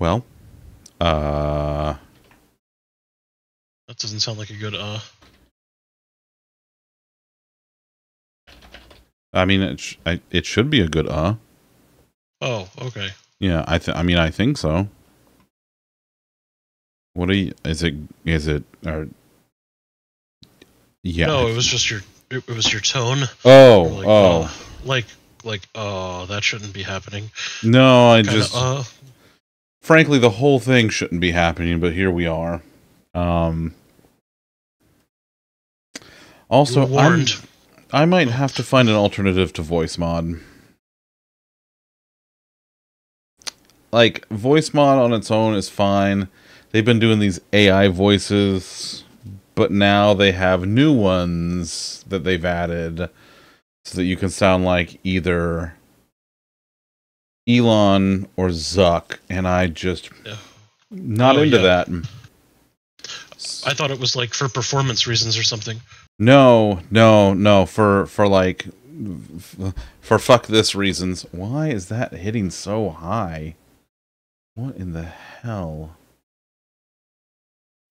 Well, uh, That doesn't sound like a good uh. I mean, it sh- I, it should be a good uh. Oh, okay. Yeah, I th- I mean, I think so. What are you? Is it? Is it? Or yeah. no, it was just your it, it was your tone. Oh, Like, oh uh, like like oh, that shouldn't be happening. no! I Kinda, just, uh, frankly, the whole thing shouldn't be happening, but here we are. Um. Also, I'm- I might have to find an alternative to Voicemod. Like Voicemod on its own is fine. They've been doing these AI voices, but now they have new ones that they've added so that you can sound like either Elon or Zuck, and I just Yeah. not Oh, into yeah. that. I thought it was like for performance reasons or something. No, no, no. For for like for fuck this reasons. Why is that hitting so high? What in the hell?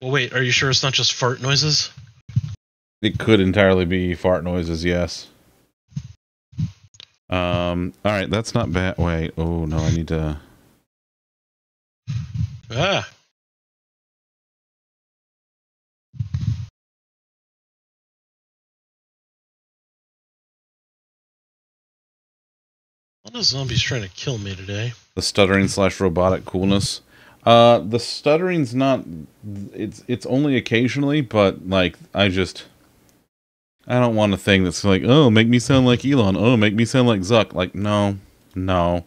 Well, wait, are you sure it's not just fart noises? It could entirely be fart noises. Yes. Um. All right. That's not bad. Wait. Oh no. I need to. Ah, what are zombies trying to kill me today? the stuttering slash robotic coolness. Uh, the stuttering's not. It's it's only occasionally, but like I just. I don't want a thing that's like, oh, make me sound like Elon. Oh, make me sound like Zuck. Like, no, no,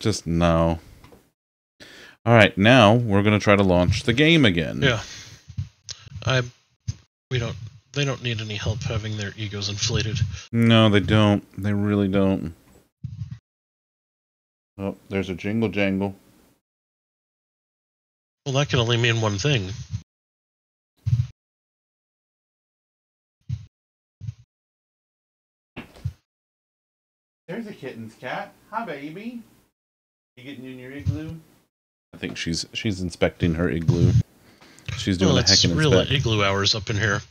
just no. All right, now we're gonna try to launch the game again. Yeah. I. We don't. They don't need any help having their egos inflated. No, they don't. They really don't. Oh, there's a jingle jangle. Well, that can only mean one thing. There's a kitten's cat. Hi, baby. You getting in your igloo? I think she's she's inspecting her igloo. She's doing well, a it's heckin' real inspect. igloo hours up in here.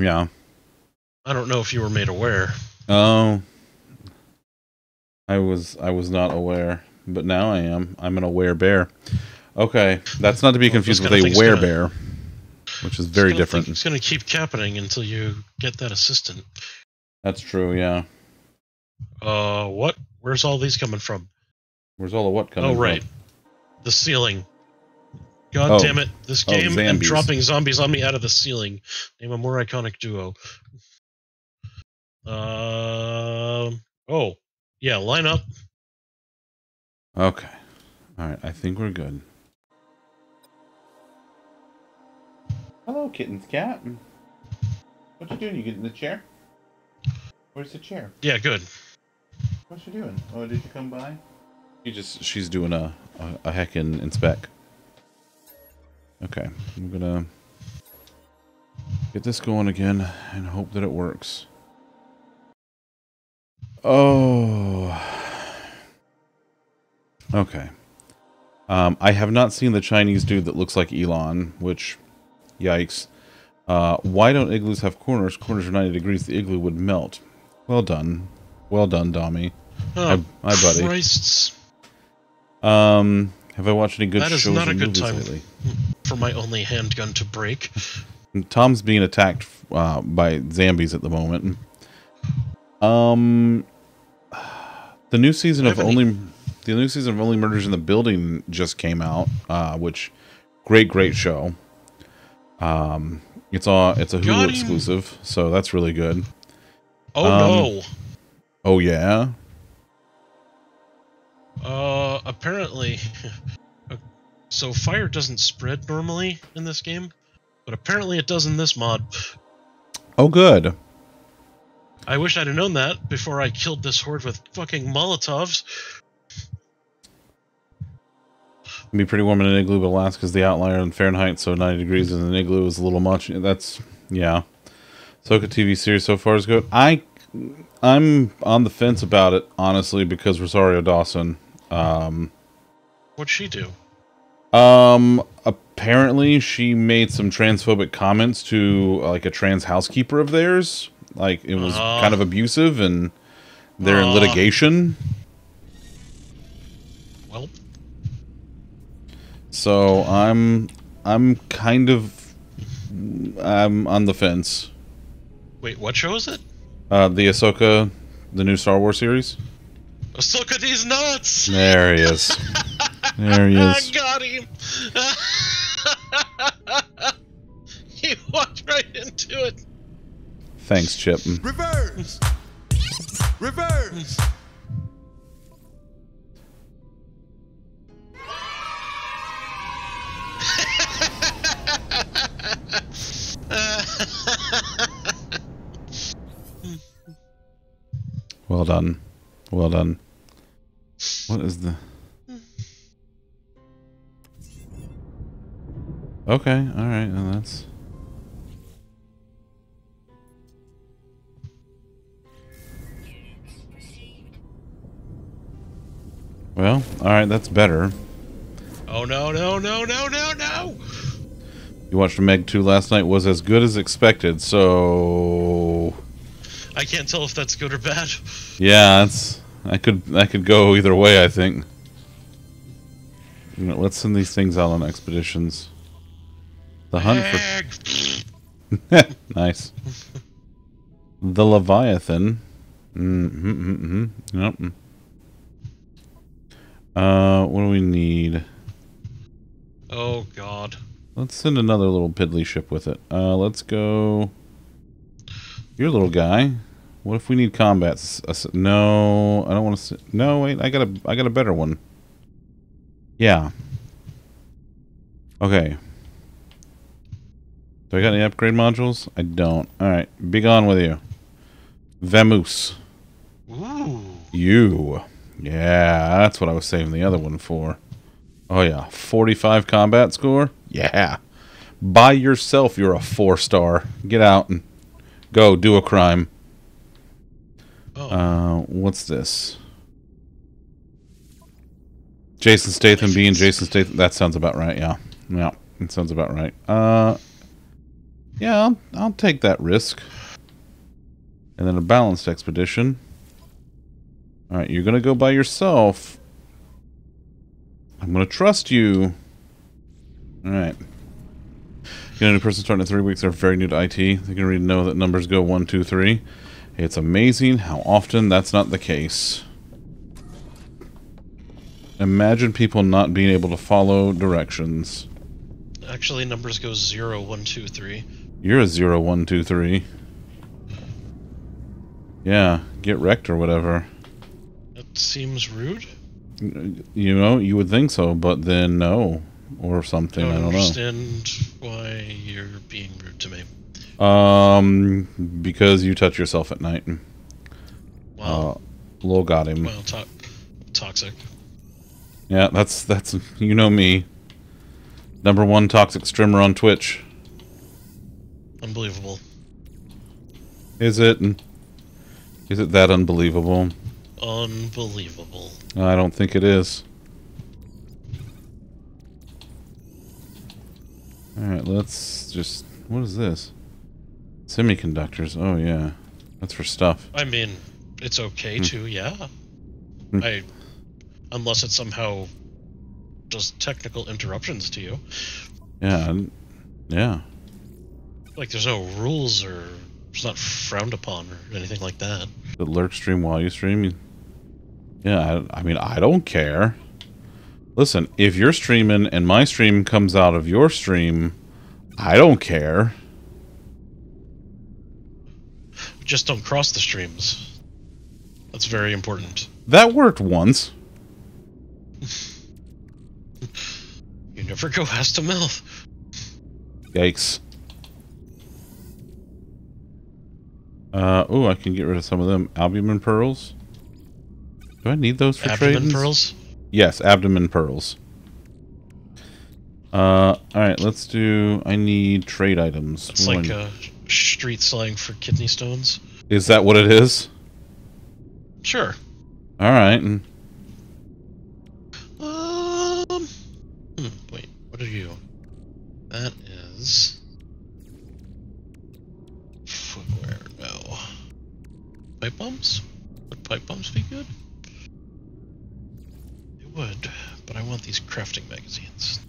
Yeah. I don't know if you were made aware. Oh. I was I was not aware, but now I am. I'm an aware bear. Okay, that's not to be confused this with a thing's were gonna- bear, which is very different. think- It's going to keep happening until you get that assistant. That's true. Yeah. Uh, what? Where's all these coming from? Where's all the what coming? oh, from? right. The ceiling. God Oh. damn it. This Oh, game and zambies. dropping zombies on me out of the ceiling. Name a more iconic duo. Um. oh. Yeah, line up. Okay. All right. I think we're good. Hello, kitten's cat. What you doing? You get in the chair? Where's the chair? Yeah, good. What's she doing? Oh, did you come by? You just she's doing a a, a heckin' inspect. Okay, I'm gonna get this going again and hope that it works. Oh. Okay. Um, I have not seen the Chinese dude that looks like Elon, which, yikes. Uh, why don't igloos have corners? Corners are 90 degrees. The igloo would melt. Well done. Well done, Dommy. Oh, Hi, hi, buddy. Christs. Um, have I watched any good That is shows not a good time. lately? For my only handgun to break. Tom's being attacked uh, by zombies at the moment. Um, the new season of only the new season of Only Murders in the Building just came out, uh, which great great show. Um, it's all it's a Hulu exclusive, so that's really good. Oh Um, no. Oh yeah, Uh, apparently, so fire doesn't spread normally in this game, but apparently it does in this mod. oh good. I wish I'd have known that before I killed this horde with fucking Molotovs. It'd be pretty warm in an igloo, but Alaska's the outlier in Fahrenheit, so 90 degrees in an igloo is a little much. That's yeah. Soka TV series so far is good. I I'm on the fence about it honestly because Rosario Dawson. Um, What'd she do? Um, apparently she made some transphobic comments to uh, like a trans housekeeper of theirs. Like it was Ah. kind of abusive, and they're in Ah. litigation. Well, So I'm I'm kind of I'm on the fence. wait, what show is it? Uh, the Ahsoka, the new Star Wars series. Ahsoka these nuts! There he is. There he is. I got him! he walked right into it. Thanks, Chip. Reverse! Reverse! Well done. Well done. What is the? Okay. All right. Well, that's. Well, all right. That's better. oh no, no, no, no, no, no! You watched Meg 2 last night was as good as expected, so I can't tell if that's good or bad. yeah, that's I could I could go either way, I think. You know, let's send these things out on expeditions. The hunt for nice. The Leviathan. Mm-hmm, mm-hmm. Yep. Uh, what do we need? Oh god. Let's send another little piddly ship with it. Uh, let's go. Your little guy. What if we need combat? No, I don't want to. No, wait. I got a. I got a better one. Yeah. Okay. Do I got any upgrade modules? I don't. All right. Be gone with you. Vamoose. Ooh. You. Yeah, that's what I was saving the other one for. Oh yeah, 45 combat score? Yeah. By yourself you're a 4 star. Get out and go do a crime. Oh. Uh what's this? Jason Statham being Jason Statham. That sounds about right. Yeah. Yeah, it sounds about right. Uh Yeah, I'll, I'll take that risk. And then a balanced expedition. All right, you're going to go by yourself. I'm going to trust you. All right. You know, a new person starting in three weeks are very new to IT. They can read and know that numbers go one, two, three. It's amazing how often that's not the case. Imagine people not being able to follow directions. Actually, numbers go zero, one, two, three. You're a zero, one, two, three. Yeah, get wrecked or whatever. That seems rude. You know, you would think so, but then no, or something. I I don't don't know. understand why you're being rude to me. Um, because you touch yourself at night. Wow. Uh, Lil got him. well, to- toxic. Yeah, that's that's you know me. Number one toxic streamer on Twitch. Unbelievable. Is it? Is it that unbelievable? Unbelievable. I don't think it is. All right, let's just. What is this? Semiconductors. Oh yeah, that's for stuff. I mean, it's okay to, yeah. Hmm. I, unless it somehow does technical interruptions to you. Yeah, yeah. Like, there's no rules or it's not frowned upon or anything like that. The lurk stream while you stream. Yeah, I, I mean, I don't care. Listen, if you're streaming and my stream comes out of your stream, I don't care. Just don't cross the streams. That's very important. That worked once. You never go ass to mouth. Yikes. Uh, oh, I can get rid of some of them. Albumen pearls. Do I need those for Abdomen trading? pearls. Yes, abdomen pearls. Uh, alright, let's do... I need trade items. It's like uh, street slang for kidney stones. Is that what it is? Sure. All right. Um. Hmm, wait. What are you? That is footwear. No. Pipe bombs. Would pipe bombs be good? It would, but I want these crafting magazines.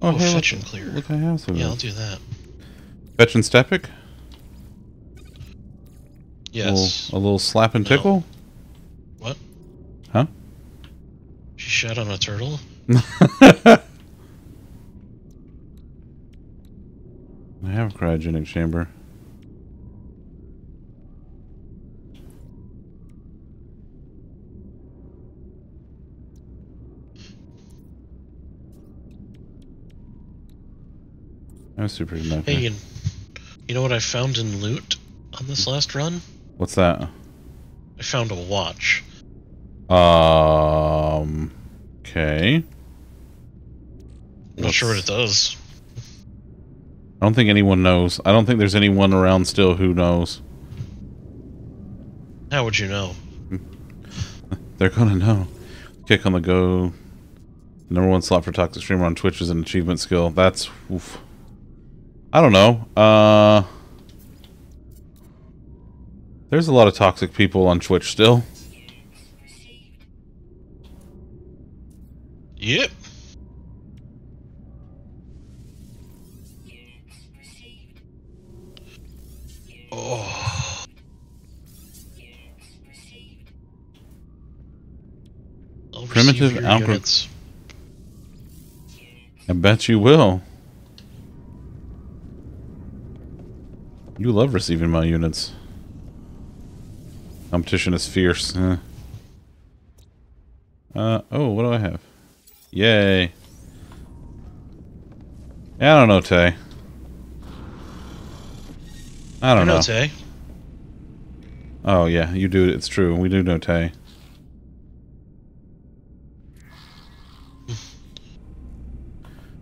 Oh, hey, fetch look, and clear. Look, I have some. Yeah, I'll do that. Fetch and stepic. Yes. A little, a little slap and No. tickle. What? Huh? She shat on a turtle? I have a cryogenic chamber. I'm super enough. Hey, you, you know what I found in loot on this last run? What's that? I found a watch. Um. Okay. I'm not sure what it does. I don't think anyone knows. I don't think there's anyone around still who knows. How would you know? They're gonna know. Kick on the go. Number one slot for toxic streamer on Twitch is an achievement skill. That's oof. I don't know. Uh There's a lot of toxic people on Twitch still. Yep. Oh. Primitive receive your algorithm- units. I bet you will. You love receiving my units. Competition is fierce. Uh, oh, what do I have? Yay. Yeah, I don't know, Tay. I don't I know. know, Tay. Oh, yeah, you do. It's true. We do know Tay.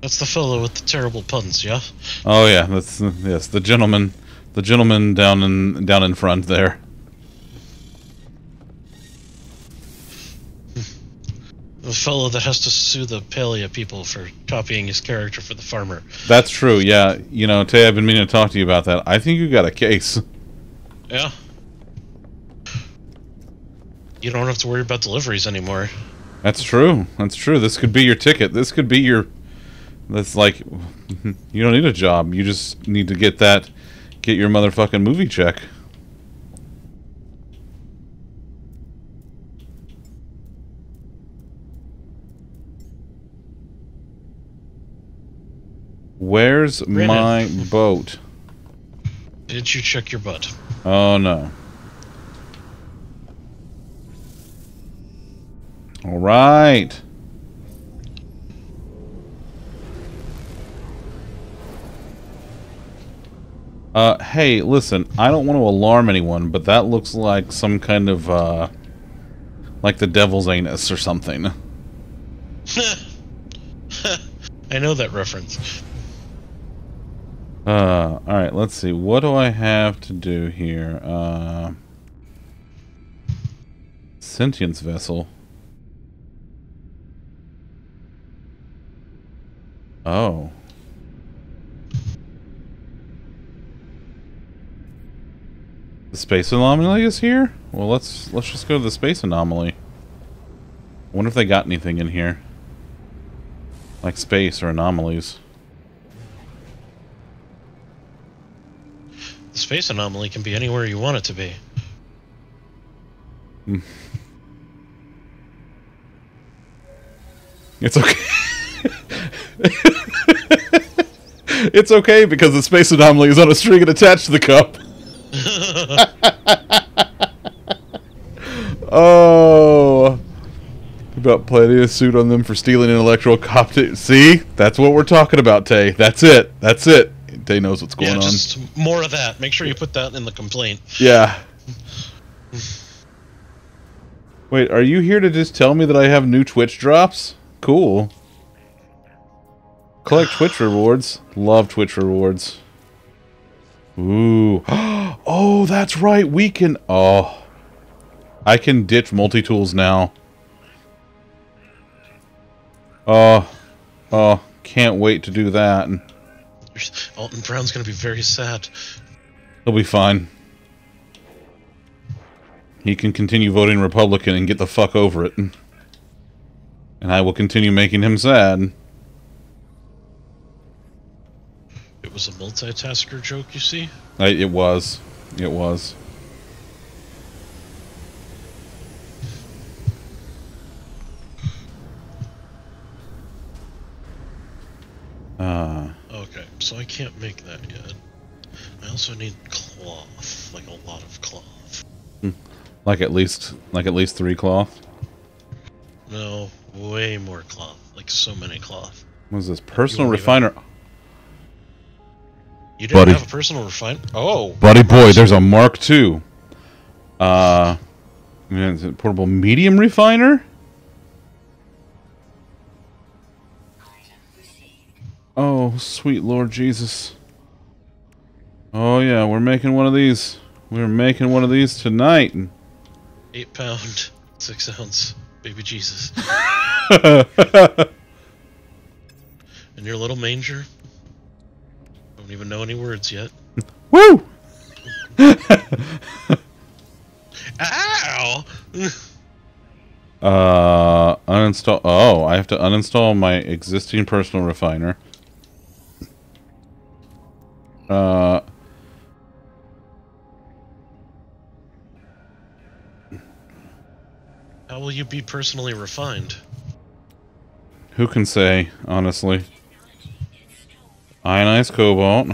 That's the fellow with the terrible puns, yeah? Oh, yeah, that's yes, the gentleman, the gentleman down in down in front there. The fellow that has to sue the Palia people for copying his character for the farmer. That's true. Yeah, you know, Tay, I've been meaning to talk to you about that. I think you got a case. Yeah. You don't have to worry about deliveries anymore. That's true. That's true. This could be your ticket. This could be your. That's like, you don't need a job. You just need to get that, get your motherfucking movie check. Where's Brandon. my boat? Did you check your butt? Oh no. All right. Uh, hey, listen, I don't want to alarm anyone, but that looks like some kind of, uh, like the devil's anus or something. I know that reference. Uh, alright, let's see. What do I have to do here? Uh, sentience vessel. Oh. The space anomaly is here? Well, let's let's just go to the space anomaly. wonder if they got anything in here. Like space or anomalies. The space anomaly can be anywhere you want it to be. It's okay. it's okay because the space anomaly is on a string and attached to the cup. oh. About plenty of suit on them for stealing intellectual copy. See? That's what we're talking about, Tay. That's it. That's it. Tay knows what's going yeah, on. just more of that. Make sure you put that in the complaint. Yeah. Wait, are you here to just tell me that I have new Twitch drops? Cool. Collect Twitch rewards. Love Twitch rewards. Ooh. Oh, that's right. We can. Oh. I can ditch multi tools now. Oh. Oh. can't wait to do that. Alton Brown's gonna be very sad. He'll be fine. He can continue voting Republican and get the fuck over it. And I will continue making him sad. It was a multitasker joke, you see? I, it was. It was. Uh, Okay, so I can't make that yet. I also need cloth, like a lot of cloth. like at least like at least three cloth. No, way more cloth. Like so many cloth. What is this? Personal You won't even- refiner. You didn't Buddy. have a personal refine? Oh, Buddy boy, there's a Mark II. Uh, man, is it portable medium refiner? Oh, sweet Lord Jesus. Oh yeah, we're making one of these. We're making one of these tonight. eight pound, six ounce, baby Jesus. And your little manger. Don't even know any words yet. Woo! Ow! Uh, uninstall. Oh, I have to uninstall my existing personal refiner. Uh, How will you be personally refined? who can say, honestly? Ionized cobalt,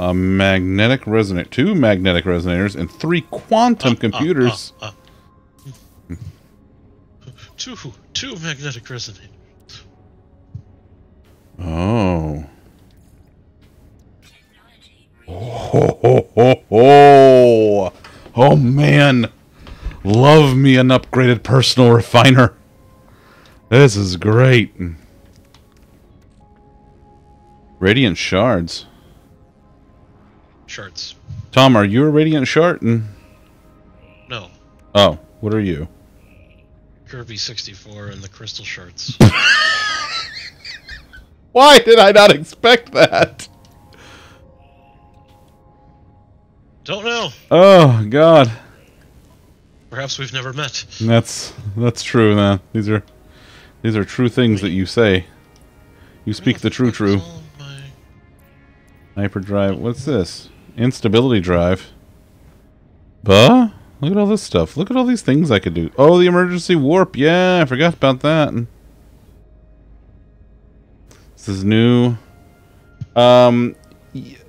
a magnetic resonator, two magnetic resonators, and three quantum computers. Ah, ah. Two, two magnetic resonators. Oh. Oh, ho, ho, ho. oh man. Love me an upgraded personal refiner. This is great. Radiant shards. Shards. Tom, are you a radiant shard? Mm. No. Oh, what are you? Kirby 64 and the crystal shards. Why did I not expect that? Don't know. Oh God, Perhaps we've never met. that's that's true. Man, these are these are true things that you say. You speak the true true. Hyperdrive. What's this? Instability drive. Buh? Look at all this stuff. Look at all these things I could do. Oh, the emergency warp. Yeah, I forgot about that. This is new. Um,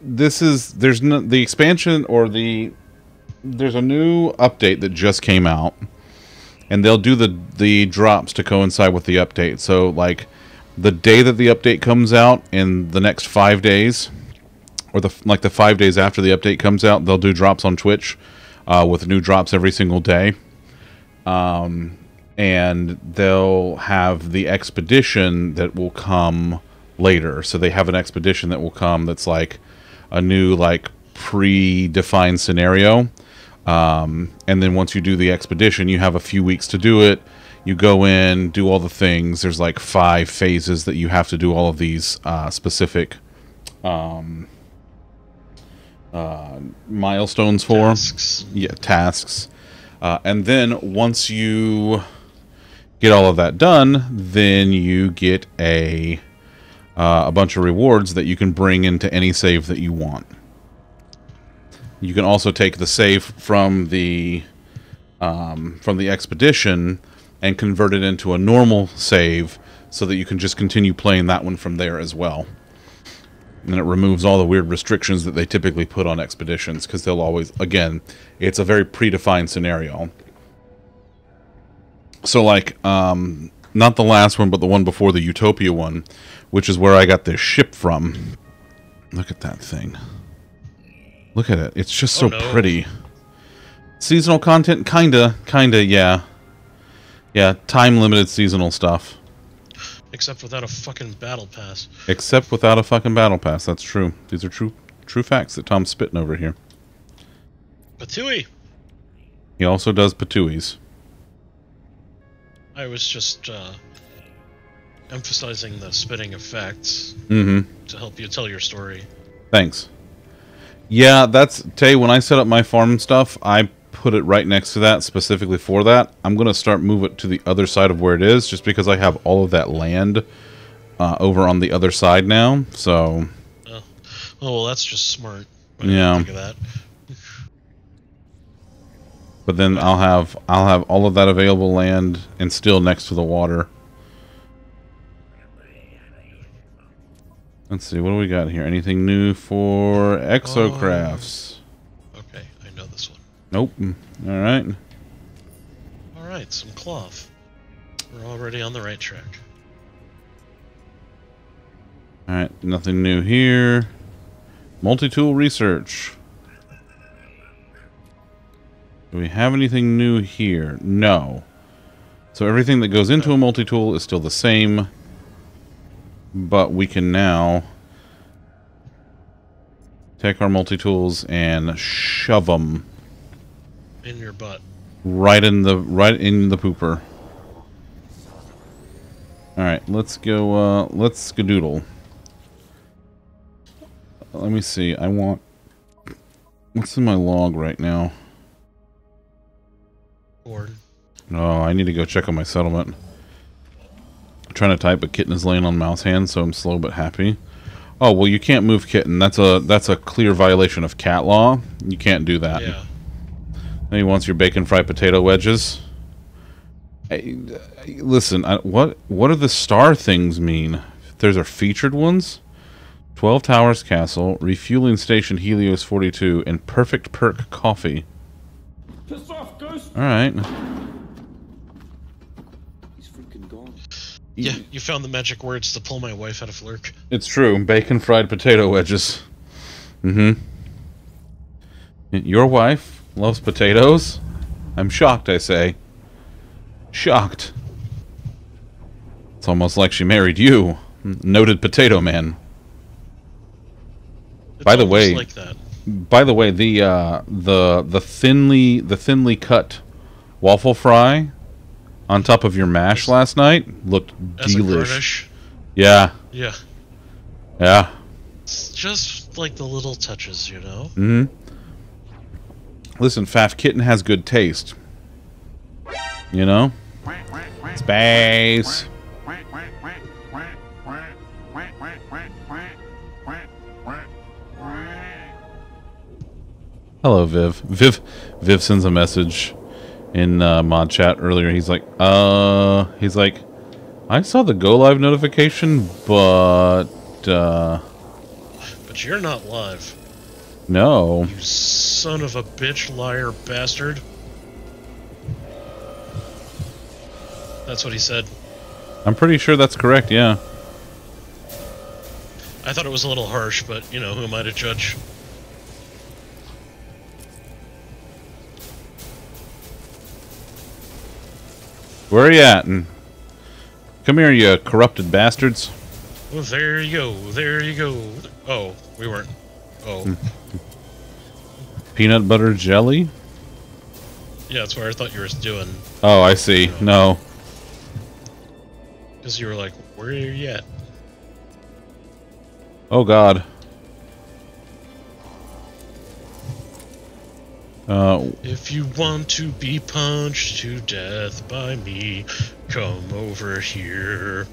this is there's no the expansion or the there's a new update that just came out, and they'll do the the drops to coincide with the update. So like the day that the update comes out in the next five days, or the like the five days after the update comes out, they'll do drops on Twitch uh, with new drops every single day. Um, and they'll have the expedition that will come later. So they have an expedition that will come that's like a new like pre-defined scenario. Um, and then once you do the expedition, you have a few weeks to do it. You go in, do all the things. There's like five phases that you have to do all of these uh, specific um, uh, milestones for? Tasks. yeah tasks. Uh, and then once you get all of that done then you get a uh, a bunch of rewards that you can bring into any save that you want. You can also take the save from the um, from the expedition and convert it into a normal save so that you can just continue playing that one from there as well and it removes all the weird restrictions that they typically put on expeditions because they'll always again it's a very predefined scenario. So like um not the last one but the one before the utopia one which is where i got this ship from. Look at that thing. Look at it. It's just so Oh, no. pretty. Seasonal content? Kinda. Kinda yeah. Yeah time limited seasonal stuff Except without a fucking battle pass. Except without a fucking battle pass. That's true. These are true true facts that Tom's spitting over here. Patui! He also does patuis. I was just, uh. emphasizing the spitting effects Mm-hmm. to help you tell your story. Thanks. Yeah, that's Tay. When I set up my farm stuff, I put it right next to that specifically for that. I'm gonna start move it to the other side of where it is, just because I have all of that land uh, over on the other side now. So Oh, well, that's just smart. Yeah. Think of that. But then I'll have I'll have all of that available land and still next to the water. Let's see, what do we got here? Anything new for exocrafts? Okay, Nope. All right. All right, some cloth. We're already on the right track. All right, nothing new here. Multi-tool research. Do we have anything new here? No. So everything that goes into a multi-tool is still the same, but we can now take our multi-tools and shove them In your butt. right in the right in the pooper. All right, let's go. Uh, let's skadoodle. Let me see. I want. What's in my log right now? Or Oh, I need to go check on my settlement. I'm trying to type, but kitten is laying on mouse hands, so I'm slow but happy. Oh well, you can't move kitten. That's a that's a clear violation of cat law. You can't do that. yeah, And he wants your bacon fried potato wedges. Hey, listen, I, what what do the star things mean? There's our featured ones. Twelve Towers Castle, refueling station Helios 42, and Perfect Perk Coffee. Piss off, Ghost! All right. He's freaking gone. yeah. You found the magic words to pull my wife out of lurk. It's true. Bacon fried potato wedges. Mm-hmm. Your wife loves potatoes? I'm shocked, I say. Shocked. It's almost like she married you. Noted potato man. It's By the way- like that. By the way, the uh, the the thinly the thinly cut waffle fry on top of your mash last night looked As delish. Yeah, Yeah, yeah. it's just like the little touches, you know. hmm Listen, Faf Kitten has good taste. You know? Space. Hello, Viv. Viv Viv sends a message in uh, mod chat earlier. He's like, uh, he's like, I saw the go live notification, but uh, But you're not live, no. you son of a bitch, liar, bastard. That's what he said. I'm pretty sure that's correct. Yeah. I thought it was a little harsh, but you know, who am I to judge? Where are you at? And come here, you corrupted bastards. Well, there you go. There you go. Oh, we weren't. Oh, Peanut butter jelly? yeah, that's what I thought you were doing. Oh, I see. No. Because you were like, where are you at? Oh God. Uh, If you want to be punched to death by me, come over here.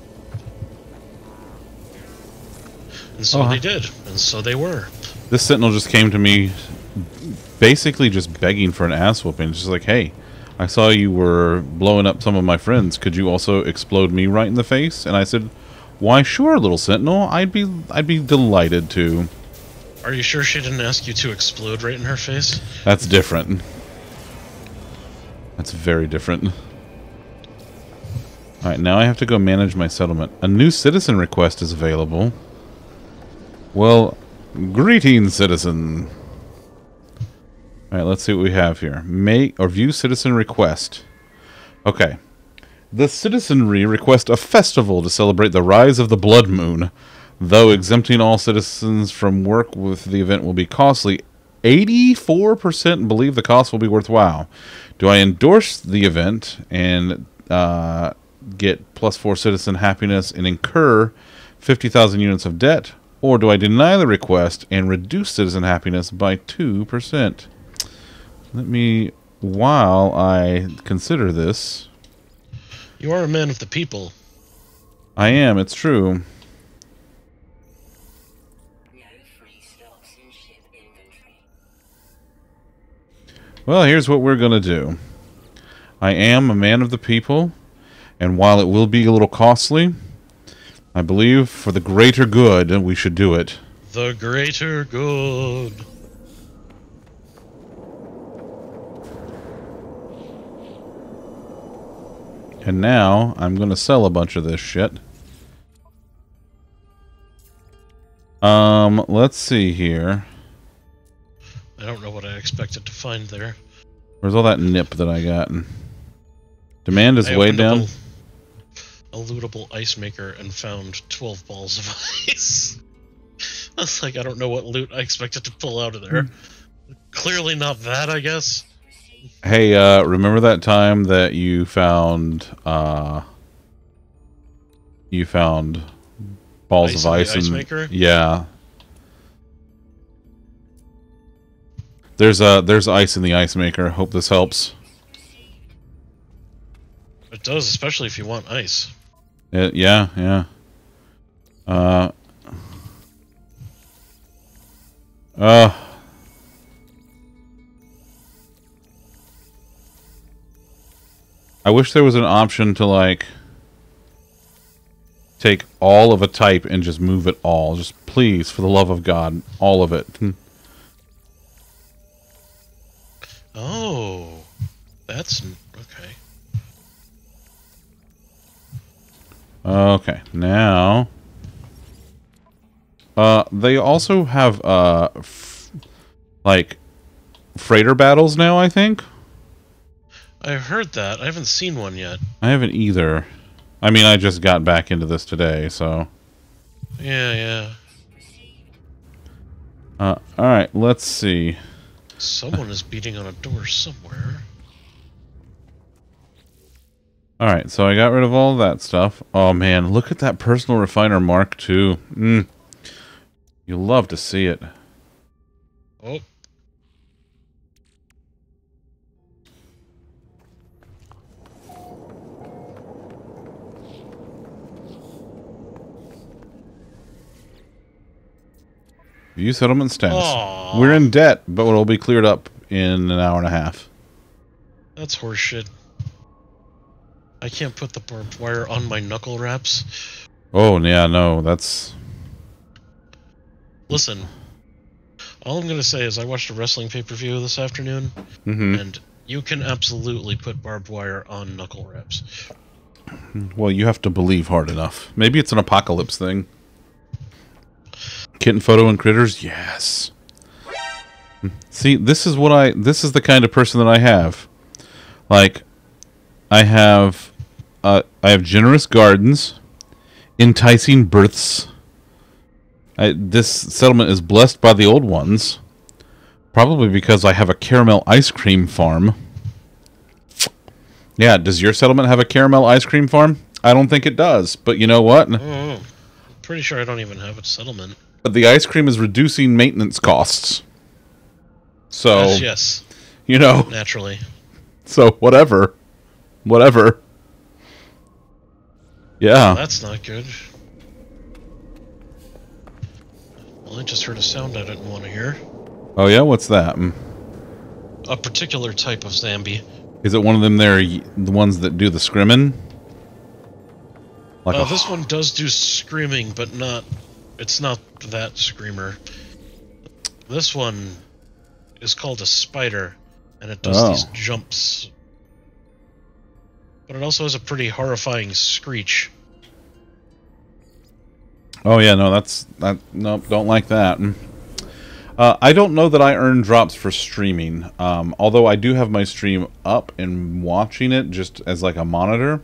And so Uh-huh. they did, and so they were. this sentinel just came to me, basically just begging for an ass whooping. Just like, hey, I saw you were blowing up some of my friends. Could you also explode me right in the face? And I said, why, sure, little sentinel. I'd be, I'd be delighted to. Are you sure she didn't ask you to explode right in her face? That's different. That's very different. Alright, now I have to go manage my settlement. A new citizen request is available. Well, greetings, citizen. Alright, let's see what we have here. Make or view citizen request. Okay. The citizenry request a festival to celebrate the rise of the blood moon. Though exempting all citizens from work with the event will be costly, 84% believe the cost will be worthwhile. Do I endorse the event and uh, get plus four citizen happiness and incur 50,000 units of debt? Or do I deny the request and reduce citizen happiness by 2%? Let me, while I consider this, You are a man of the people. I am, it's true. No free stocks in ship inventory. Well, here's what we're going to do. I am a man of the people, and while it will be a little costly, I believe for the greater good we should do it. The greater good. And now I'm going to sell a bunch of this shit. Um, let's see here. I don't know what I expected to find there. Where's all that nip that I got? Demand is I way down. A, lootable ice maker and found 12 balls of ice. I was like, I don't know what loot I expected to pull out of there. Clearly not that, I guess. Hey, uh, remember that time that you found, uh, you found balls of Ice of in the ice ice maker? yeah. There's uh there's ice in the ice maker. Hope this helps. It does, especially if you want ice. Uh, yeah, yeah. Uh. Uh. I wish there was an option to like take all of a type and just move it all. Just please, for the love of God, all of it. Hmm. Oh, that's okay. Now. Uh, they also have uh, like freighter battles now. I think I've heard that. I haven't seen one yet. I haven't either. I mean, I just got back into this today, so. Yeah, yeah. Uh, all right, let's see. Someone is beating on a door somewhere. All right, so I got rid of all that stuff. Oh man, look at that personal refiner Mark too. Mm. You love to see it. Oh, View settlement status. We're in debt, but it'll be cleared up in an hour and a half. that's horseshit. I can't put the barbed wire on my knuckle wraps. Oh yeah, no, that's Listen, all I'm gonna say is I watched a wrestling pay per view this afternoon, hmm and you can absolutely put barbed wire on knuckle wraps. well. You have to believe hard enough. Maybe it's an apocalypse thing. Kitten photo and critters, yes. See, this is what I. This is the kind of person that I have. Like, I have, uh, I have generous gardens, enticing births. I, this settlement is blessed by the old ones. Probably because I have a caramel ice cream farm. Yeah, does your settlement have a caramel ice cream farm? I don't think it does, but you know what? Oh, I'm pretty sure I don't even have a settlement. But the ice cream is reducing maintenance costs. So, Yes, yes, you know, naturally. so whatever. Whatever. Yeah. That's not good. Well, I just heard a sound I didn't want to hear. Oh yeah, what's that? Mm. A particular type of zombie. Is it one of them there the ones that do the scrimmin'? Like Uh, this one does do screaming, but not. It's not that screamer. This one is called a spider, and it does Oh. these jumps. But it also has a pretty horrifying screech. Oh yeah, no, that's that. Nope, don't like that. Mm. Uh, I don't know that I earn drops for streaming. Um, although I do have my stream up and watching it just as like a monitor.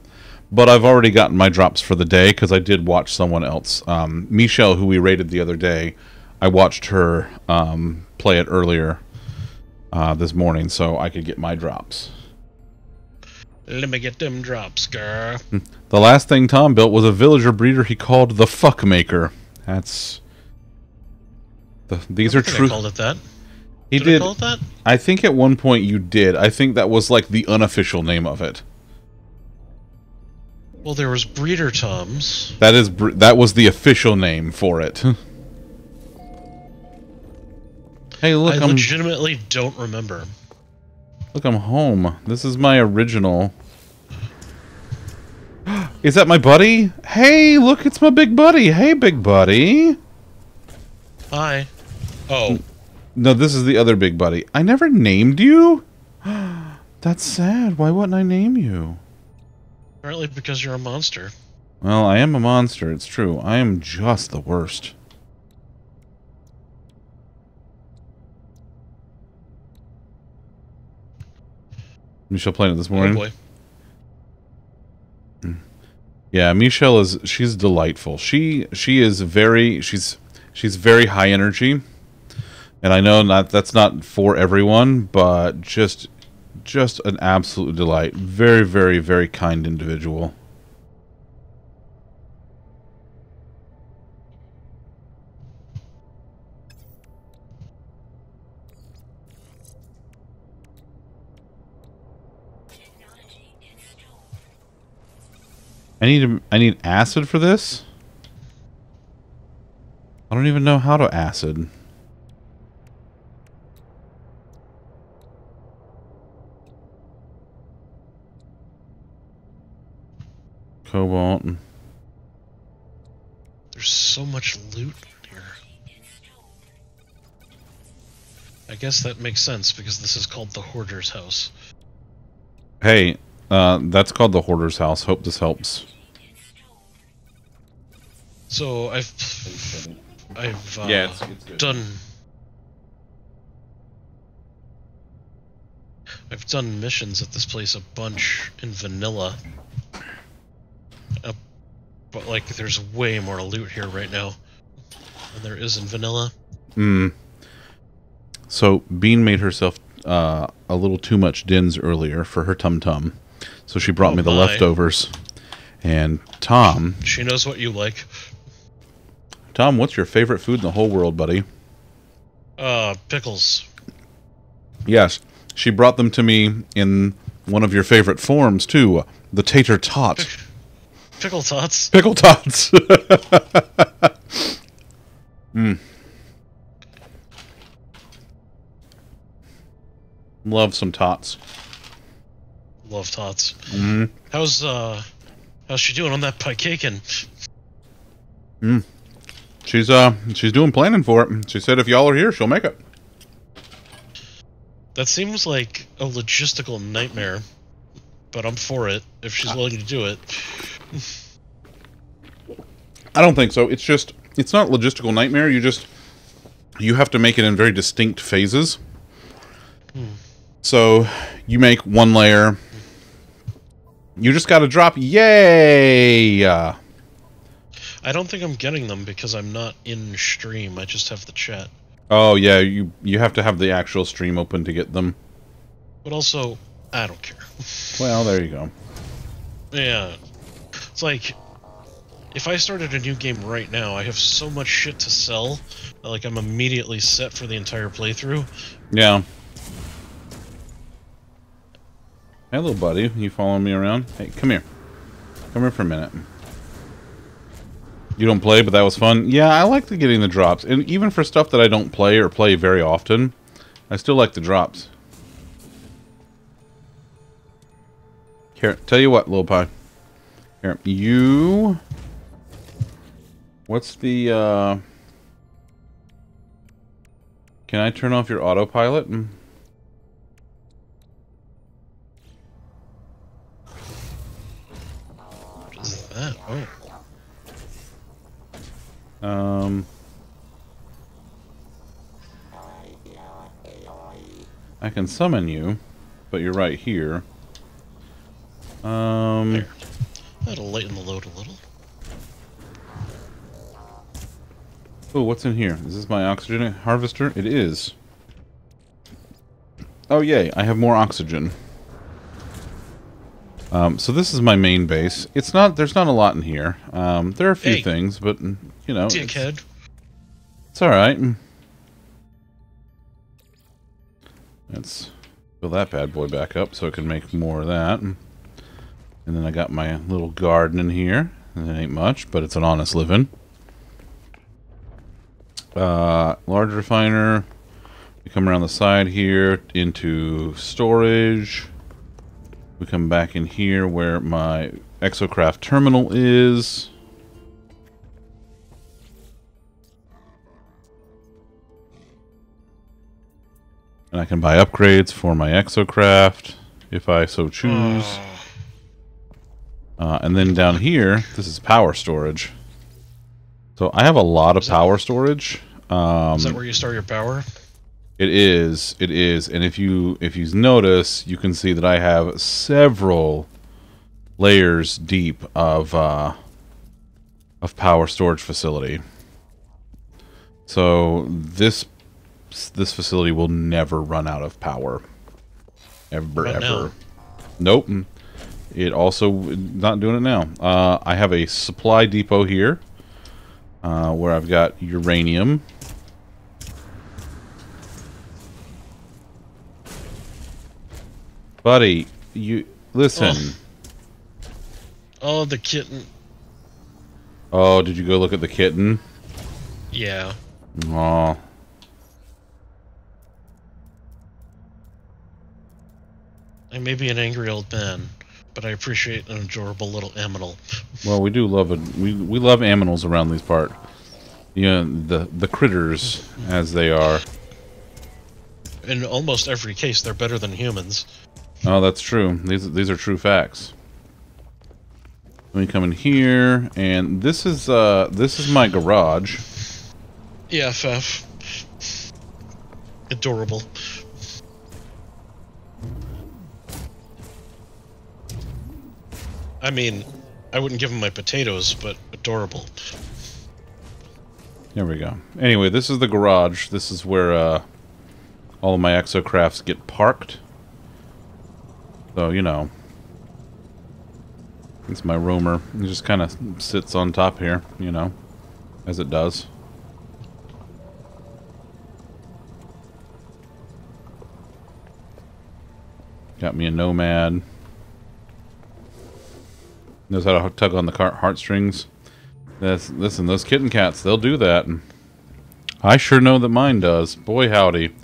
But I've already gotten my drops for the day because I did watch someone else. Um, Michelle, who we rated the other day, I watched her um, play it earlier uh, this morning, so I could get my drops. Let me get them drops, girl. The last thing Tom built was a villager breeder he called the Fuck Maker. That's. The, these I are I true. called it that. He Did, I did. call it that? I think at one point you did. I think that was like the unofficial name of it. Well, there was breeder toms. That is br- that was the official name for it. hey, look, I I'm legitimately don't remember. Look, I'm home. This is my original. Is that my buddy? Hey, look, it's my big buddy. Hey, big buddy. Hi. Oh, No, this is the other big buddy. I never named you. That's sad. Why wouldn't I name you? apparently because you're a monster. Well, I am a monster. It's true. I am just the worst. Michelle playing it this morning. boy. Hmm. Yeah, Michelle is she's delightful. She she is very she's she's very high energy. And I know not that's not for everyone, but just just an absolute delight. Very very very kind individual. I need I need acid for this. I don't even know how to acid. Cobalt. There's so much loot here. I guess that makes sense because this is called the Hoarder's House. Hey, uh, that's called the Hoarder's House. Hope this helps. So I've I've uh, Yeah, it's- it's done I've done missions at this place a bunch in vanilla. Uh, but like there's way more loot here right now than there is in vanilla. Mm. So Bean made herself uh, a little too much dins earlier for her tum tum, so she brought Oh me the my. leftovers. And Tom, She knows what you like. Tom, what's your favorite food in the whole world, buddy? Uh pickles. Yes, she brought them to me in one of your favorite forms too, the tater tot, Pickle tots. pickle tots. mm. Love some tots. Love tots. Mm. How's uh how's she doing on that pie caking? She's uh she's doing planning for it. She said if y'all are here, she'll make it. That seems like a logistical nightmare, but I'm for it if she's Uh, willing to do it. I don't think so. It's just it's not a logistical nightmare. You just you have to make it in very distinct phases. So you make one layer. You just got to drop. Yay! Uh, I don't think I'm getting them because I'm not in stream. I just have the chat. oh yeah, you you have to have the actual stream open to get them. But also, I don't care. Well, there you go. Yeah. It's like if I started a new game right now, I have so much shit to sell like I'm immediately set for the entire playthrough. Yeah. Hey, little buddy, you following me around? Hey, come here. Come here for a minute. You don't play, but that was fun. Yeah, I like the getting the drops, and even for stuff that I don't play or play very often, I still like the drops. Here, tell you what, little pie. Here, you. What's the? uh... Can I turn off your autopilot? That? Oh. Um, I can summon you, but you're right here. Um, There. That'll lighten the load a little. oh, what's in here? Is this my oxygen harvester? It is. Oh, yay, I have more oxygen. Um, so this is my main base. It's not. There's not a lot in here. Um, there are a few Hey. things, but mm, you know, it's, Dickhead. it's all right. Mm. Let's fill that bad boy back up so it can make more of that. And then I got my little garden in here. It ain't much, but it's an honest living. Uh, large refiner. We come around the side here into storage. We come back in here where my Exocraft terminal is. And I can buy upgrades for my Exocraft if I so choose. Uh, and then down here, this is power storage. So I have a lot of power storage. Um, Is that where you store your power? It is, it is, and if you if you notice, you can see that I have several layers deep of uh, of power storage facility. So this this facility will never run out of power, ever ever. now. Nope. It also not doing it now. Uh, I have a supply depot here, uh, where I've got uranium. Buddy, you listen. Oh. oh, the kitten. Oh, did you go look at the kitten? Yeah. Oh, I may be an angry old man, but I appreciate an adorable little aminal. well, we do love it. We we love aminals around these part. You know, the the critters as they are. In almost every case, they're better than humans. Oh, that's true. These these are true facts. Let me come in here, and this is uh this is my garage. EFF. Adorable. I mean, I wouldn't give him my potatoes, but adorable. There we go. Anyway, this is the garage. This is where uh, all of my exocrafts get parked. So you know, it's my roamer. It just kind of sits on top here, you know, as it does. Got me a nomad. Knows how to tug on the heartstrings. That's, listen, those kitten cats, they'll do that. I sure know that mine does. Boy, howdy.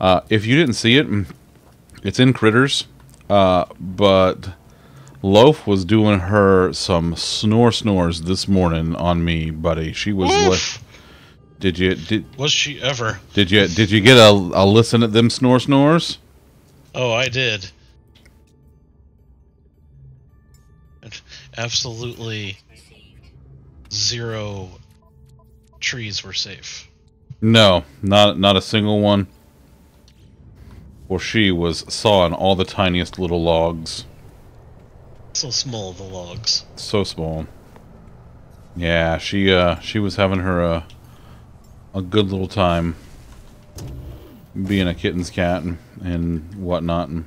Uh, if you didn't see it, it's in Critters. Uh, but Loaf was doing her some snore snores this morning on me, buddy. She was. Li- did you did Was she ever? did you did you get a, a listen at them snore snores? Oh, I did. Absolutely zero trees were safe. No, not not a single one. For she was sawing all the tiniest little logs. So small, the logs. so small. Yeah, she uh she was having her uh, a good little time being a kitten's cat and, and whatnot and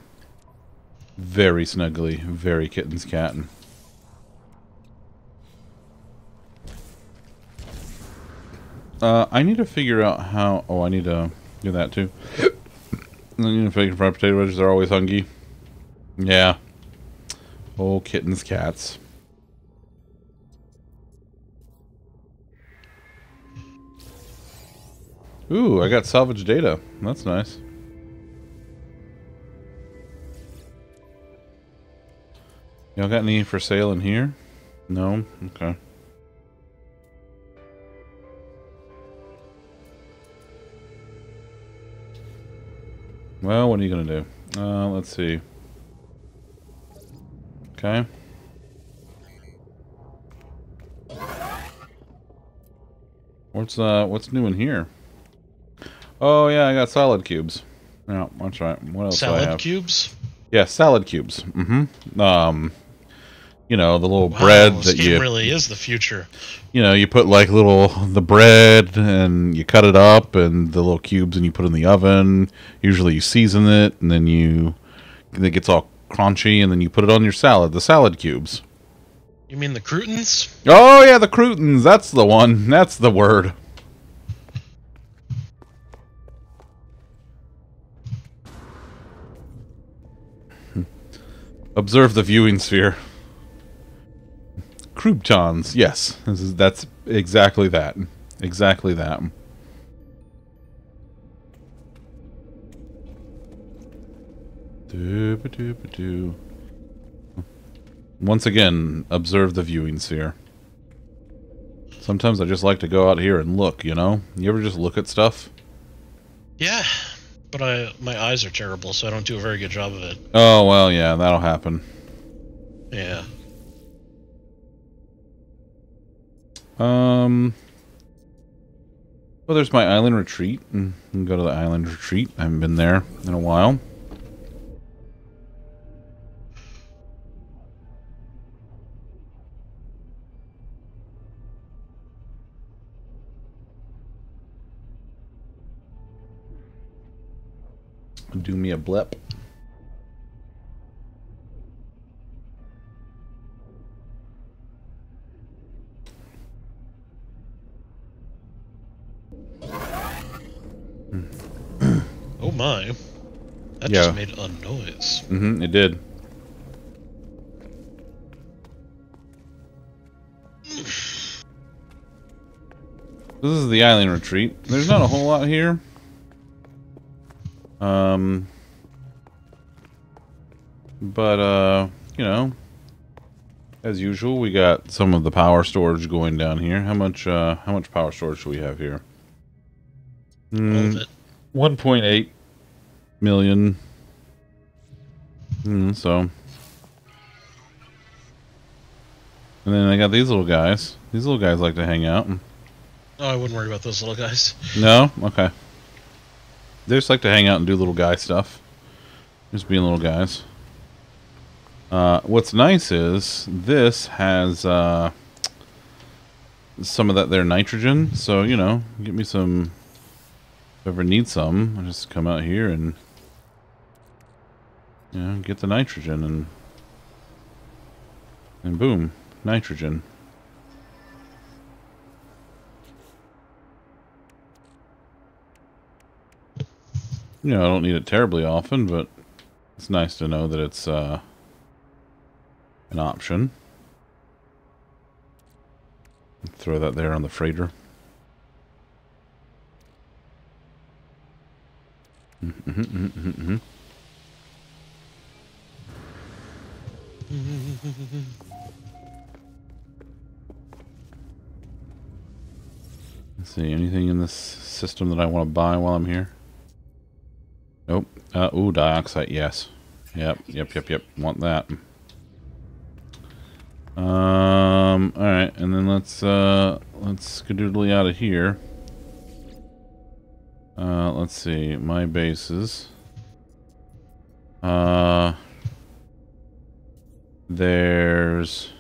very snuggly, very kitten's cat and Uh, I need to figure out how. Oh, I need to do that too. Need to figure fried potato wedges are always hungry. Yeah. Oh, kittens, cats. Ooh, I got salvage data. That's nice. Y'all got any for sale in here? No? Okay. Well, what are you going to do? Uh, let's see. Okay. What's uh what's new in here? Oh yeah, I got salad cubes. Yeah, that's right. What else do I Salad have? cubes? Yeah, salad cubes. Mm-hmm. Um, you know the little Wow, bread that you really is the future. you know you put like little the bread and you cut it up and the little cubes and you put it in the oven. Usually you season it and then you it gets all crunchy, and then you put it on your salad. The salad cubes. You mean the croutons? Oh yeah, the croutons. That's the one. That's the word. Observe the viewing sphere. Croutons. Yes, this is that's exactly that. Exactly that. Once again, observe the viewing sphere. Sometimes I just like to go out here and look, you know? You ever just look at stuff? Yeah, but I my eyes are terrible, so I don't do a very good job of it. Oh, well, yeah, that'll happen. Yeah. Um. Well, there's my island retreat. Mm, I can go to the island retreat. I haven't been there in a while. Do me a blip. My. That Yeah. just made a noise. Mm-hmm, it did. This is the island retreat. There's not a whole lot here. Um, but uh, you know, as usual, we got some of the power storage going down here. How much? Uh, how much power storage do we have here? Hmm, 1.8 million. Mm, so. And then I got these little guys. These little guys like to hang out. Oh, I wouldn't worry about those little guys. No? Okay. They just like to hang out and do little guy stuff. Just being little guys. Uh, what's nice is this has uh, some of that there nitrogen. So, you know, get me some. If I ever need some, I'll just come out here and. You know, get the nitrogen and. And boom, nitrogen. You know, I don't need it terribly often, but it's nice to know that it's uh, an option. Throw that there on the freighter. Mhm, mhm, mhm, Let's see, anything in this system that I want to buy while I'm here? Nope. Uh, ooh, dioxide, yes. Yep, yep, yep, yep. Want that. Um, alright, and then let's, uh, let's skedoodly out of here. Uh, let's see, my bases. Uh, there's...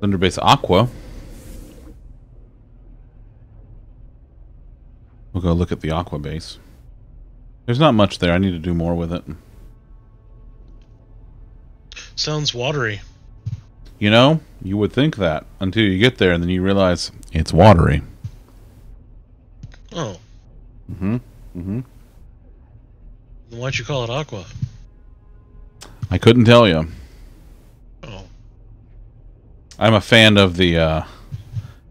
Thunderbase Aqua. We'll go look at the Aqua base. There's not much there. I need to do more with it. Sounds watery. You know, you would think that until you get there and then you realize it's watery. Oh, Mm-hmm. Mm-hmm. Then why'd you call it aqua? I couldn't tell you. Oh, I'm a fan of the uh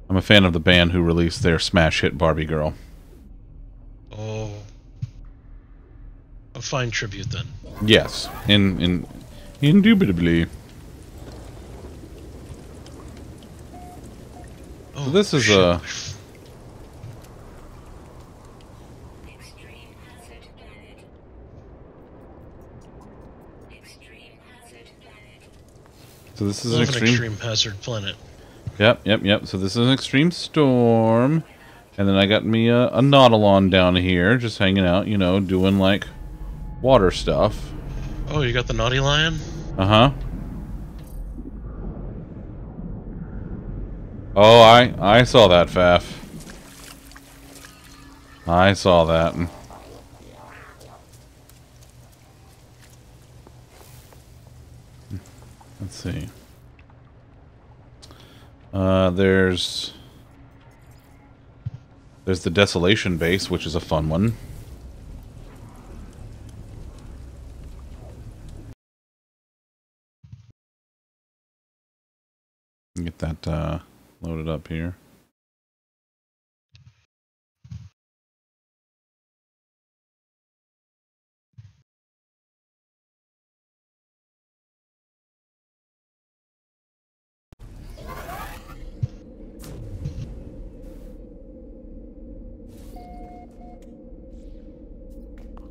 I'm a fan of the band who released their smash hit Barbie Girl. oh. A fine tribute then. Yes. In in indubitably. Oh, this is shit. a- So this is an an extreme, extreme hazard planet. Yep, yep, yep. So this is an extreme storm. And then I got me a, a Nautilon down here, just hanging out, you know, doing like water stuff. Oh, you got the naughty lion? Uh huh. Oh, I I saw that, Faf. I saw that. Let's see. Uh, there's there's the desolation base, which is a fun one. Get that uh, loaded up here.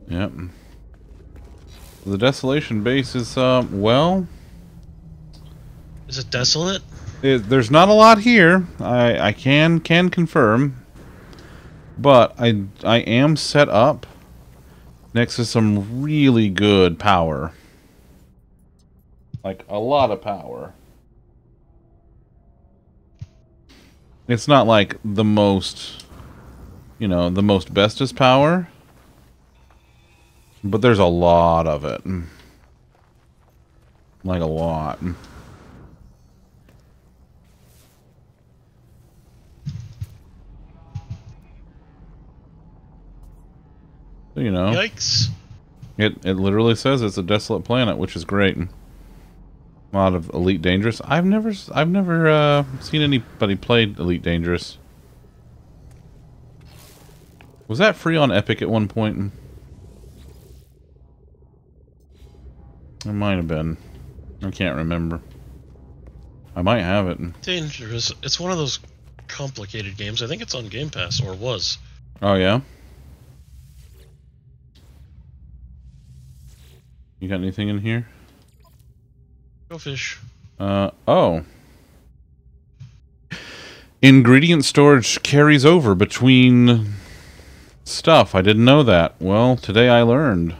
Yep. The desolation base is, uh, well, Is it desolate? it, there's not a lot here. I, I can can confirm, but I I am set up next to some really good power, like a lot of power. It's not like the most, you know, the most bestest power, but there's a lot of it, like a lot. You know. Yikes! It it literally says it's a desolate planet, which is great. A lot of Elite Dangerous. I've never I've never uh, seen anybody play Elite Dangerous. Was that free on Epic at one point? It might have been. I can't remember. I might have it. Dangerous. It's one of those complicated games. I think it's on Game Pass or was. Oh yeah. You got anything in here? Go fish. Uh oh. Ingredient storage carries over between stuff. I didn't know that. Well, today I learned.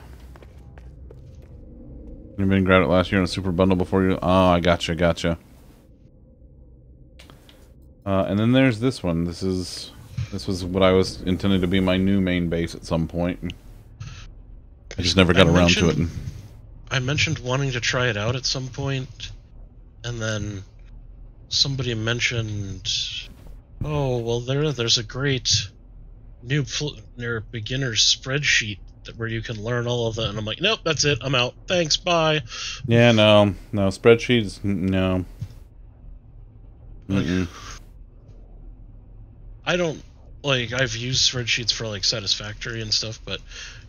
Anybody grabbed it last year on a super bundle before you? Oh, I gotcha, gotcha. Uh, and then there's this one. This is this was what I was intending to be my new main base at some point. I just never got I around to it. I mentioned wanting to try it out at some point, and then somebody mentioned, "Oh, well, there, there's a great new near beginner spreadsheet where you can learn all of that." And I'm like, "Nope, that's it. I'm out. Thanks. Bye." Yeah, no, no spreadsheets, no. Like-. I don't like. I've used spreadsheets for like Satisfactory and stuff, but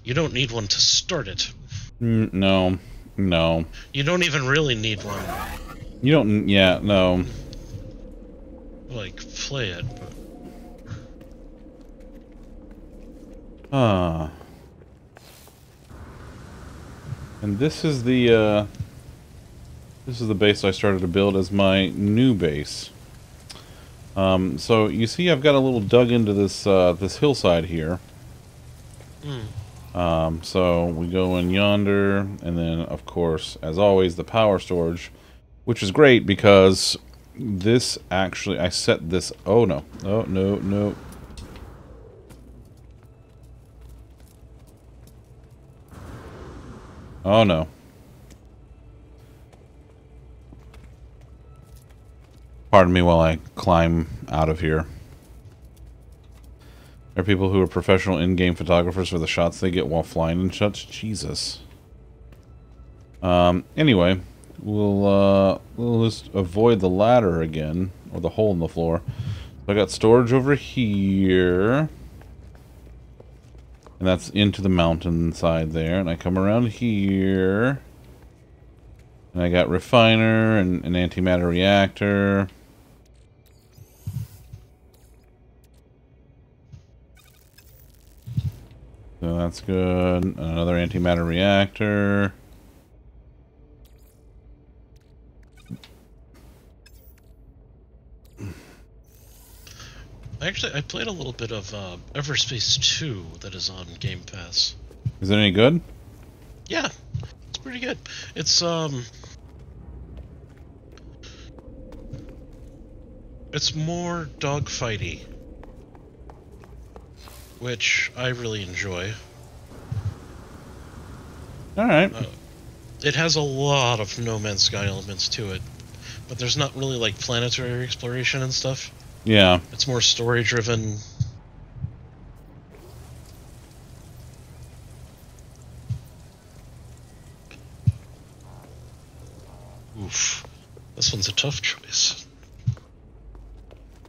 you don't need one to start it. Mm, No, no. You don't even really need one You don't. Yeah, no. like play it. But Ah. And this is the uh, this is the base I started to build as my new base. Um, so you see, I've got a little dug into this uh, this hillside here. Hmm. Um, so we go in yonder, and then of course, as always, the power storage, which is great because this actually I set this. Oh no! Oh no! No! Oh no. Pardon me while I climb out of here. There are people who are professional in-game photographers for the shots they get while flying and such. Jesus. Um, anyway, we'll, uh, we'll just avoid the ladder again, or the hole in the floor. I got storage over here. And that's into the mountain side there. And I come around here. And I got refiner and an antimatter reactor. So that's good. Another antimatter reactor. Actually, I played a little bit of uh, Everspace 2 that is on Game Pass. Is it any good? Yeah, it's pretty good. It's um, it's more dogfighty, which I really enjoy. All right. Uh, It has a lot of No Man's Sky elements to it, but there's not really like planetary exploration and stuff. Yeah. It's more story driven. Oof. This one's a tough choice.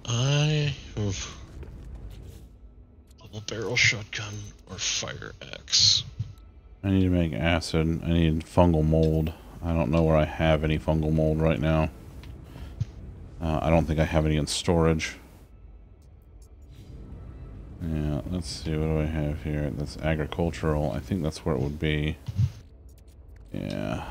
I. Oof. Double barrel shotgun or fire axe. I need to make acid. I need fungal mold. I don't know where I have any fungal mold right now. Uh, I don't think I have any in storage. Yeah, let's see. What do I have here? That's agricultural. I think that's where it would be. Yeah.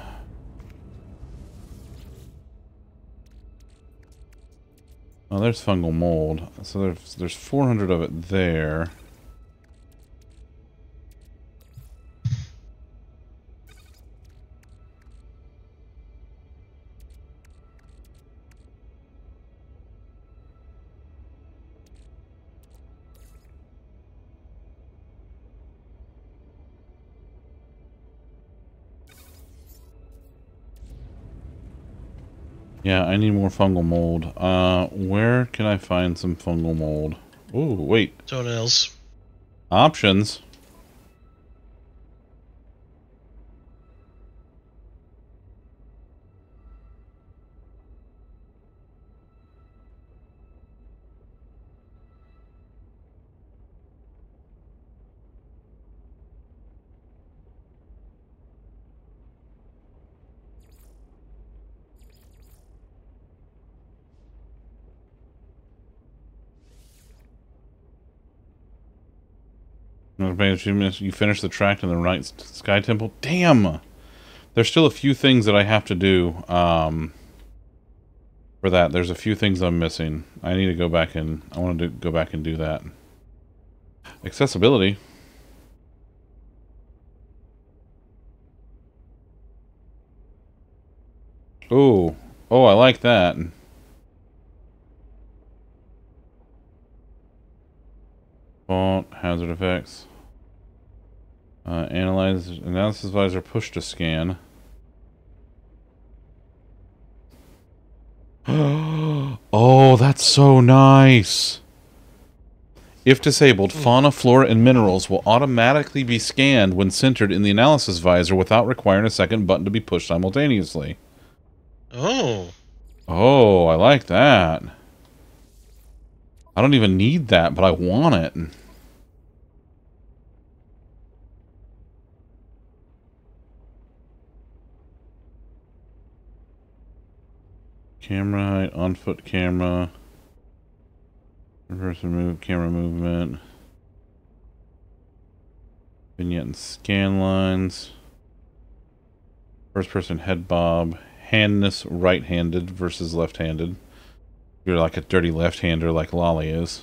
Oh, there's fungal mold. So there's there's 400 of it there. Yeah, I need more fungal mold. Uh, where can I find some fungal mold? Ooh, wait. Toenails. Options. You finish the track in the right sky temple. Damn! There's still a few things that I have to do um, for that. There's a few things I'm missing. I need to go back and I want to go back and do that. Accessibility. Oh, oh, I like that. Font, hazard effects. Uh, analyze, analysis visor, push to scan. oh, that's so nice. If disabled, fauna, flora, and minerals will automatically be scanned when centered in the analysis visor without requiring a second button to be pushed simultaneously. Oh. Oh, I like that. I don't even need that, but I want it. Camera height, on foot camera. Reverse move, camera movement. Vignette and scan lines. First person head bob. Handness right handed versus left handed. You're like a dirty left hander like Lolly is.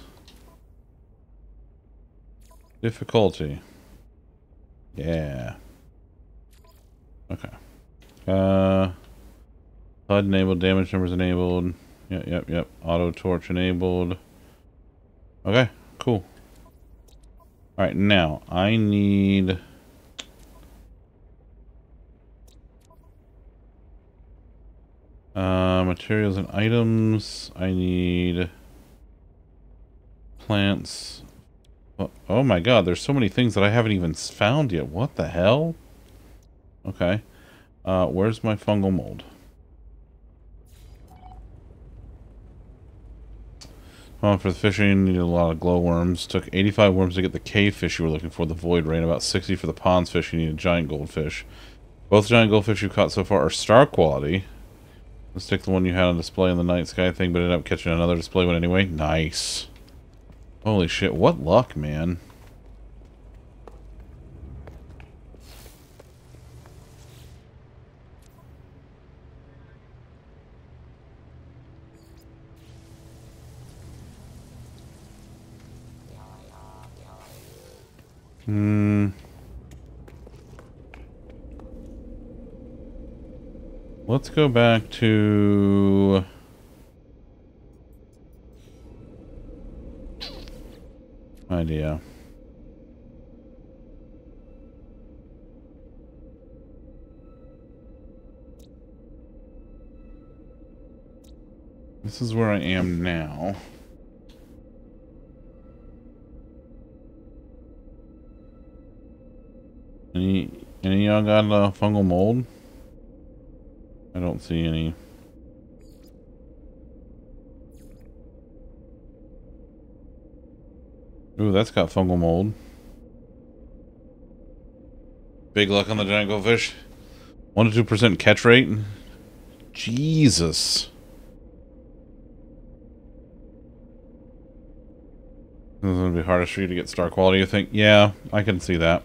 Difficulty. Yeah. Okay. Uh HUD enabled, damage numbers enabled. Yep, yep, yep. Auto torch enabled. Okay, cool. Alright, now I need uh, materials and items. I need plants. Oh, oh my god, there's so many things that I haven't even found yet. What the hell? Okay. Uh, where's my fungal mold? Oh, for the fishing, needed a lot of glowworms. Took 85 worms to get the cave fish you were looking for, the void ray. About 60 for the ponds fish, you need a giant goldfish. Both giant goldfish you've caught so far are star quality. Let's take the one you had on display in the night sky thing, but ended up catching another display one anyway. Nice. Holy shit, what luck, man. Hmm. Let's go back to... Idea. This is where I am now. Any any y'all got uh, fungal mold? I don't see any. Ooh, that's got fungal mold. Big luck on the giant goldfish. One to two percent catch rate. Jesus. This is gonna be hardest for you to get star quality, you think? Yeah, I can see that.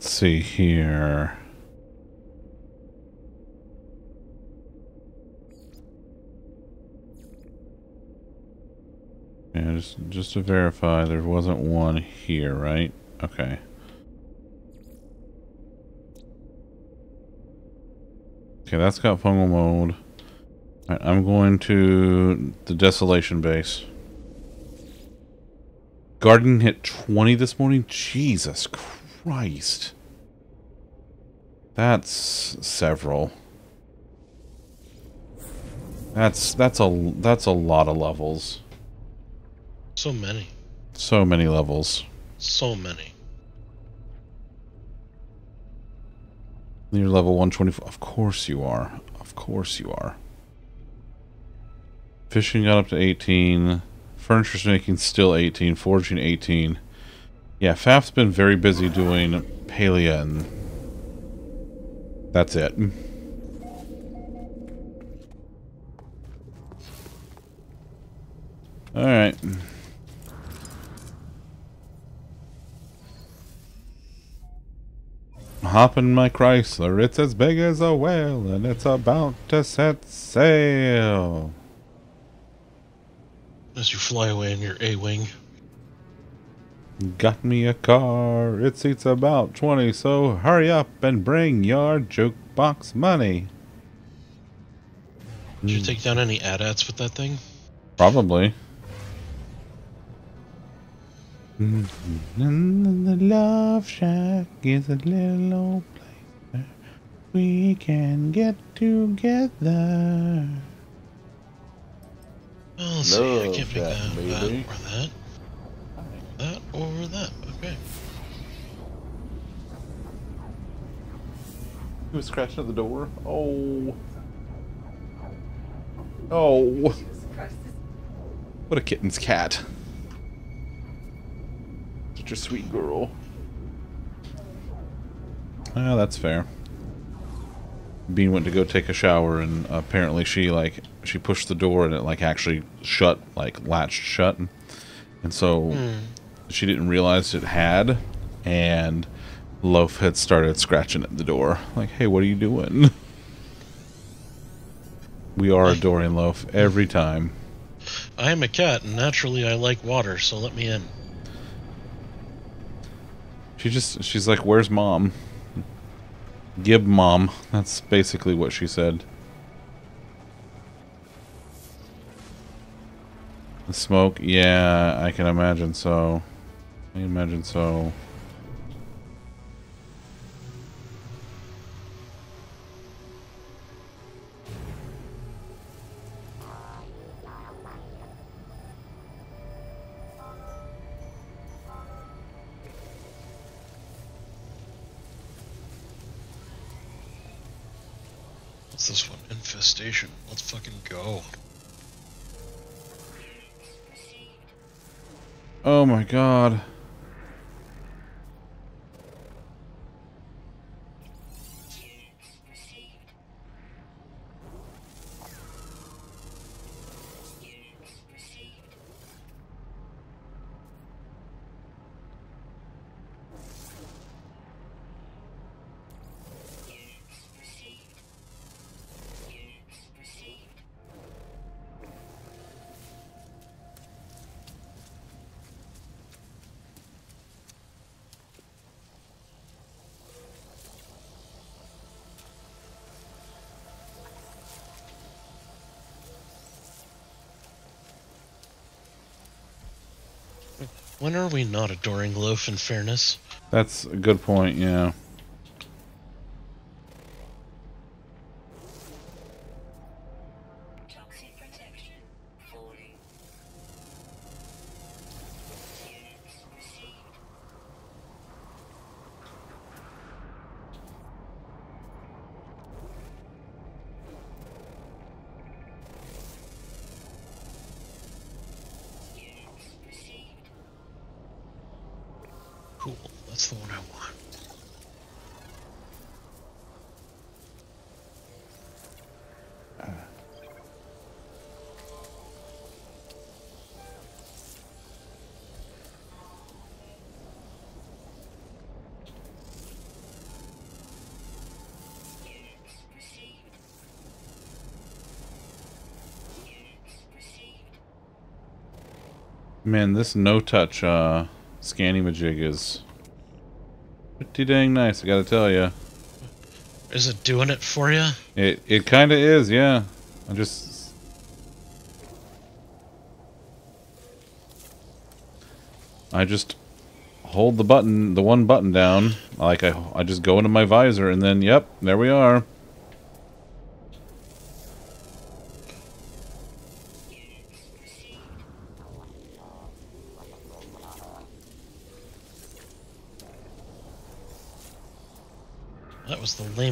Let's see here. Yeah, just just to verify, there wasn't one here, right? Okay. Okay, that's got fungal mold. Right, I'm going to the desolation base. Garden hit 20 this morning? Jesus Christ. That's several. That's that's a that's a lot of levels. So many. So many levels. So many. You're level 124. Of course you are. Of course you are. Fishing got up to 18. Furniture's making still 18. Forging 18. Yeah, Faf's been very busy doing Palia and that's it. Alright. Hop in my Chrysler, it's as big as a whale, and it's about to set sail. As you fly away in your A-wing. Got me a car, it seats about 20, so hurry up and bring your jukebox money. Did you hmm. take down any AT-ATs with that thing? Probably. The Love Shack is a little old place where we can get together. Well, let's see. I can't pick that, uh, that, baby. that or that. That or that. Okay. He was scratching at the door. Oh. Oh. What a kitten's cat. Such a sweet girl. Ah, that's fair. Bean went to go take a shower and apparently she like she pushed the door and it like actually shut, like latched shut. And so she didn't realize it had and Loaf had started scratching at the door. Like, hey, what are you doing? We are adoring Loaf every time. I am a cat, and naturally I like water, so let me in. She just, she's like, where's mom? Gib mom. That's basically what she said. The smoke? Yeah, I can imagine so. I imagine so. What's this one? Infestation. Let's fucking go. Oh my god. When are we not adoring loaf in fairness? That's a good point, yeah. Man, this no-touch uh, scanning majig is pretty dang nice, I gotta tell you. Is it doing it for you? It, it kinda is, yeah. I just... I just hold the button, the one button down, like I, I just go into my visor and then, yep, there we are. Units received.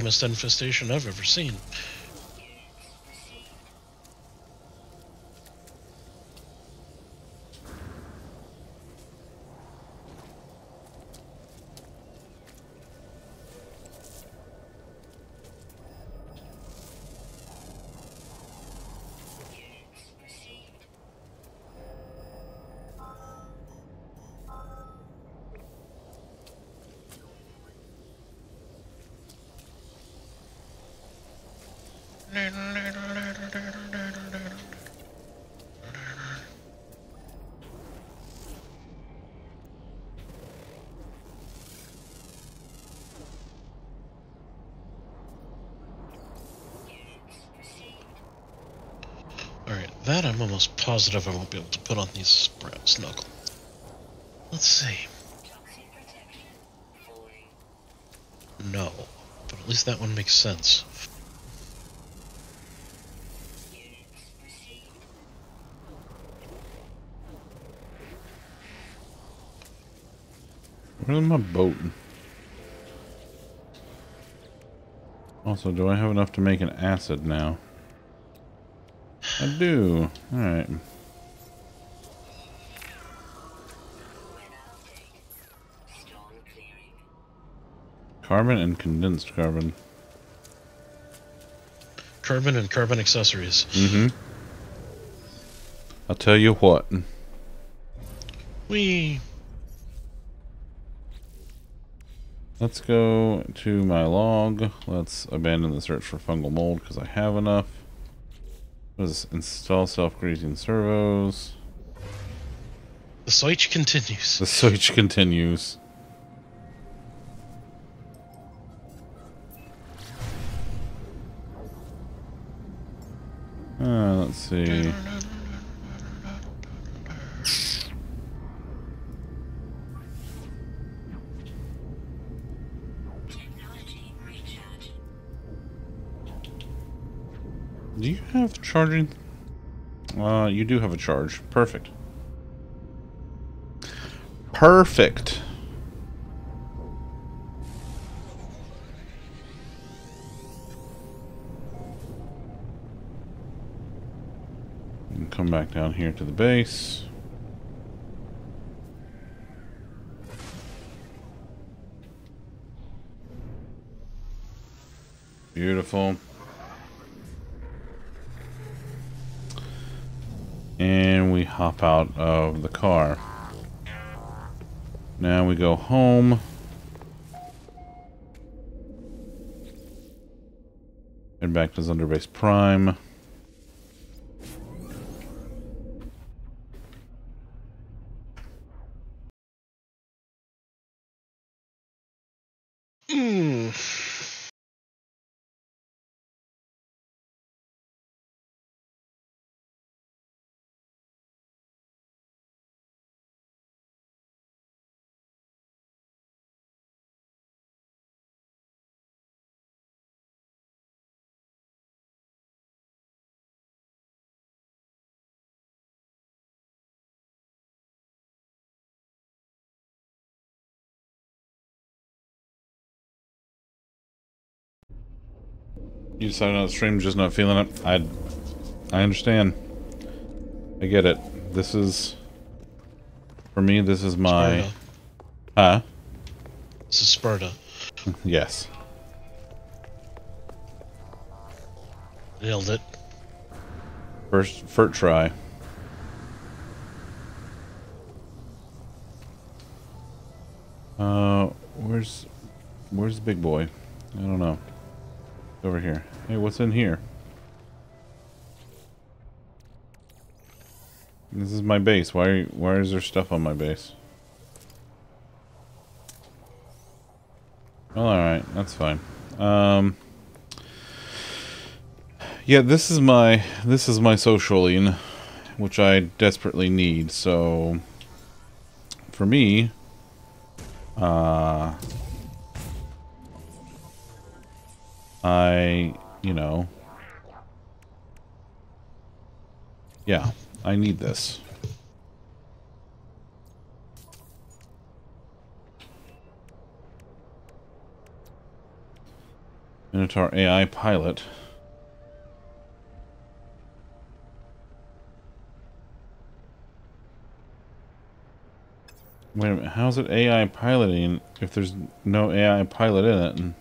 Infestation I've ever seen. Positive I won't be able to put on these sprout snuggle. Let's see. No. But at least that one makes sense. Where's my boat? Also, do I have enough to make an acid now? I do. Alright. Weather update. Storm clearing. Carbon and condensed carbon. Carbon and carbon accessories. Mm-hmm. I'll tell you what. We Let's go to my log. Let's abandon the search for fungal mold because I have enough. Let's install self-greasing servos. the switch continues. The search continues. Charging? Uh, you do have a charge. Perfect. Perfect. And come back down here to the base. Beautiful. Hop out of the car. Now we go home. Head back to Zunderbase Prime. You decided on the stream, just not feeling it. I, I understand. I get it. This is, for me, this is my, Sparta. huh? This is Sparta. Yes. Nailed it. First, first try. Uh, where's, where's the big boy? I don't know. Over here. Hey, what's in here? This is my base. Why, why is there stuff on my base? Well, alright. That's fine. Um... Yeah, this is my this is my socialing, which I desperately need. So for me, uh, I you know, yeah, I need this. Minotaur AI pilot. Wait a minute, how's it AI piloting if there's no AI pilot in it?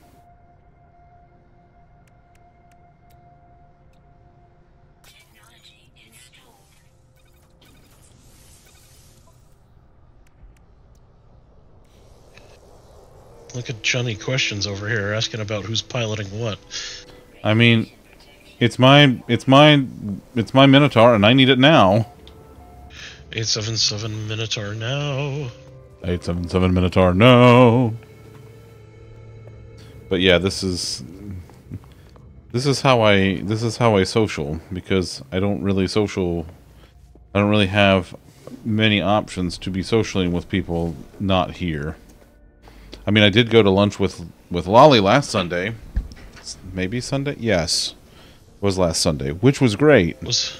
Look at Johnny questions over here asking about who's piloting what. I mean, it's my it's my it's my Minotaur, and I need it now. 877 Minotaur now. Eight seven seven Minotaur, no. But yeah, this is this is how I this is how I social because I don't really social. I don't really have many options to be socialing with people not here. I mean, I did go to lunch with with Lolly last Sunday. Maybe Sunday? Yes, it was last Sunday, which was great. Was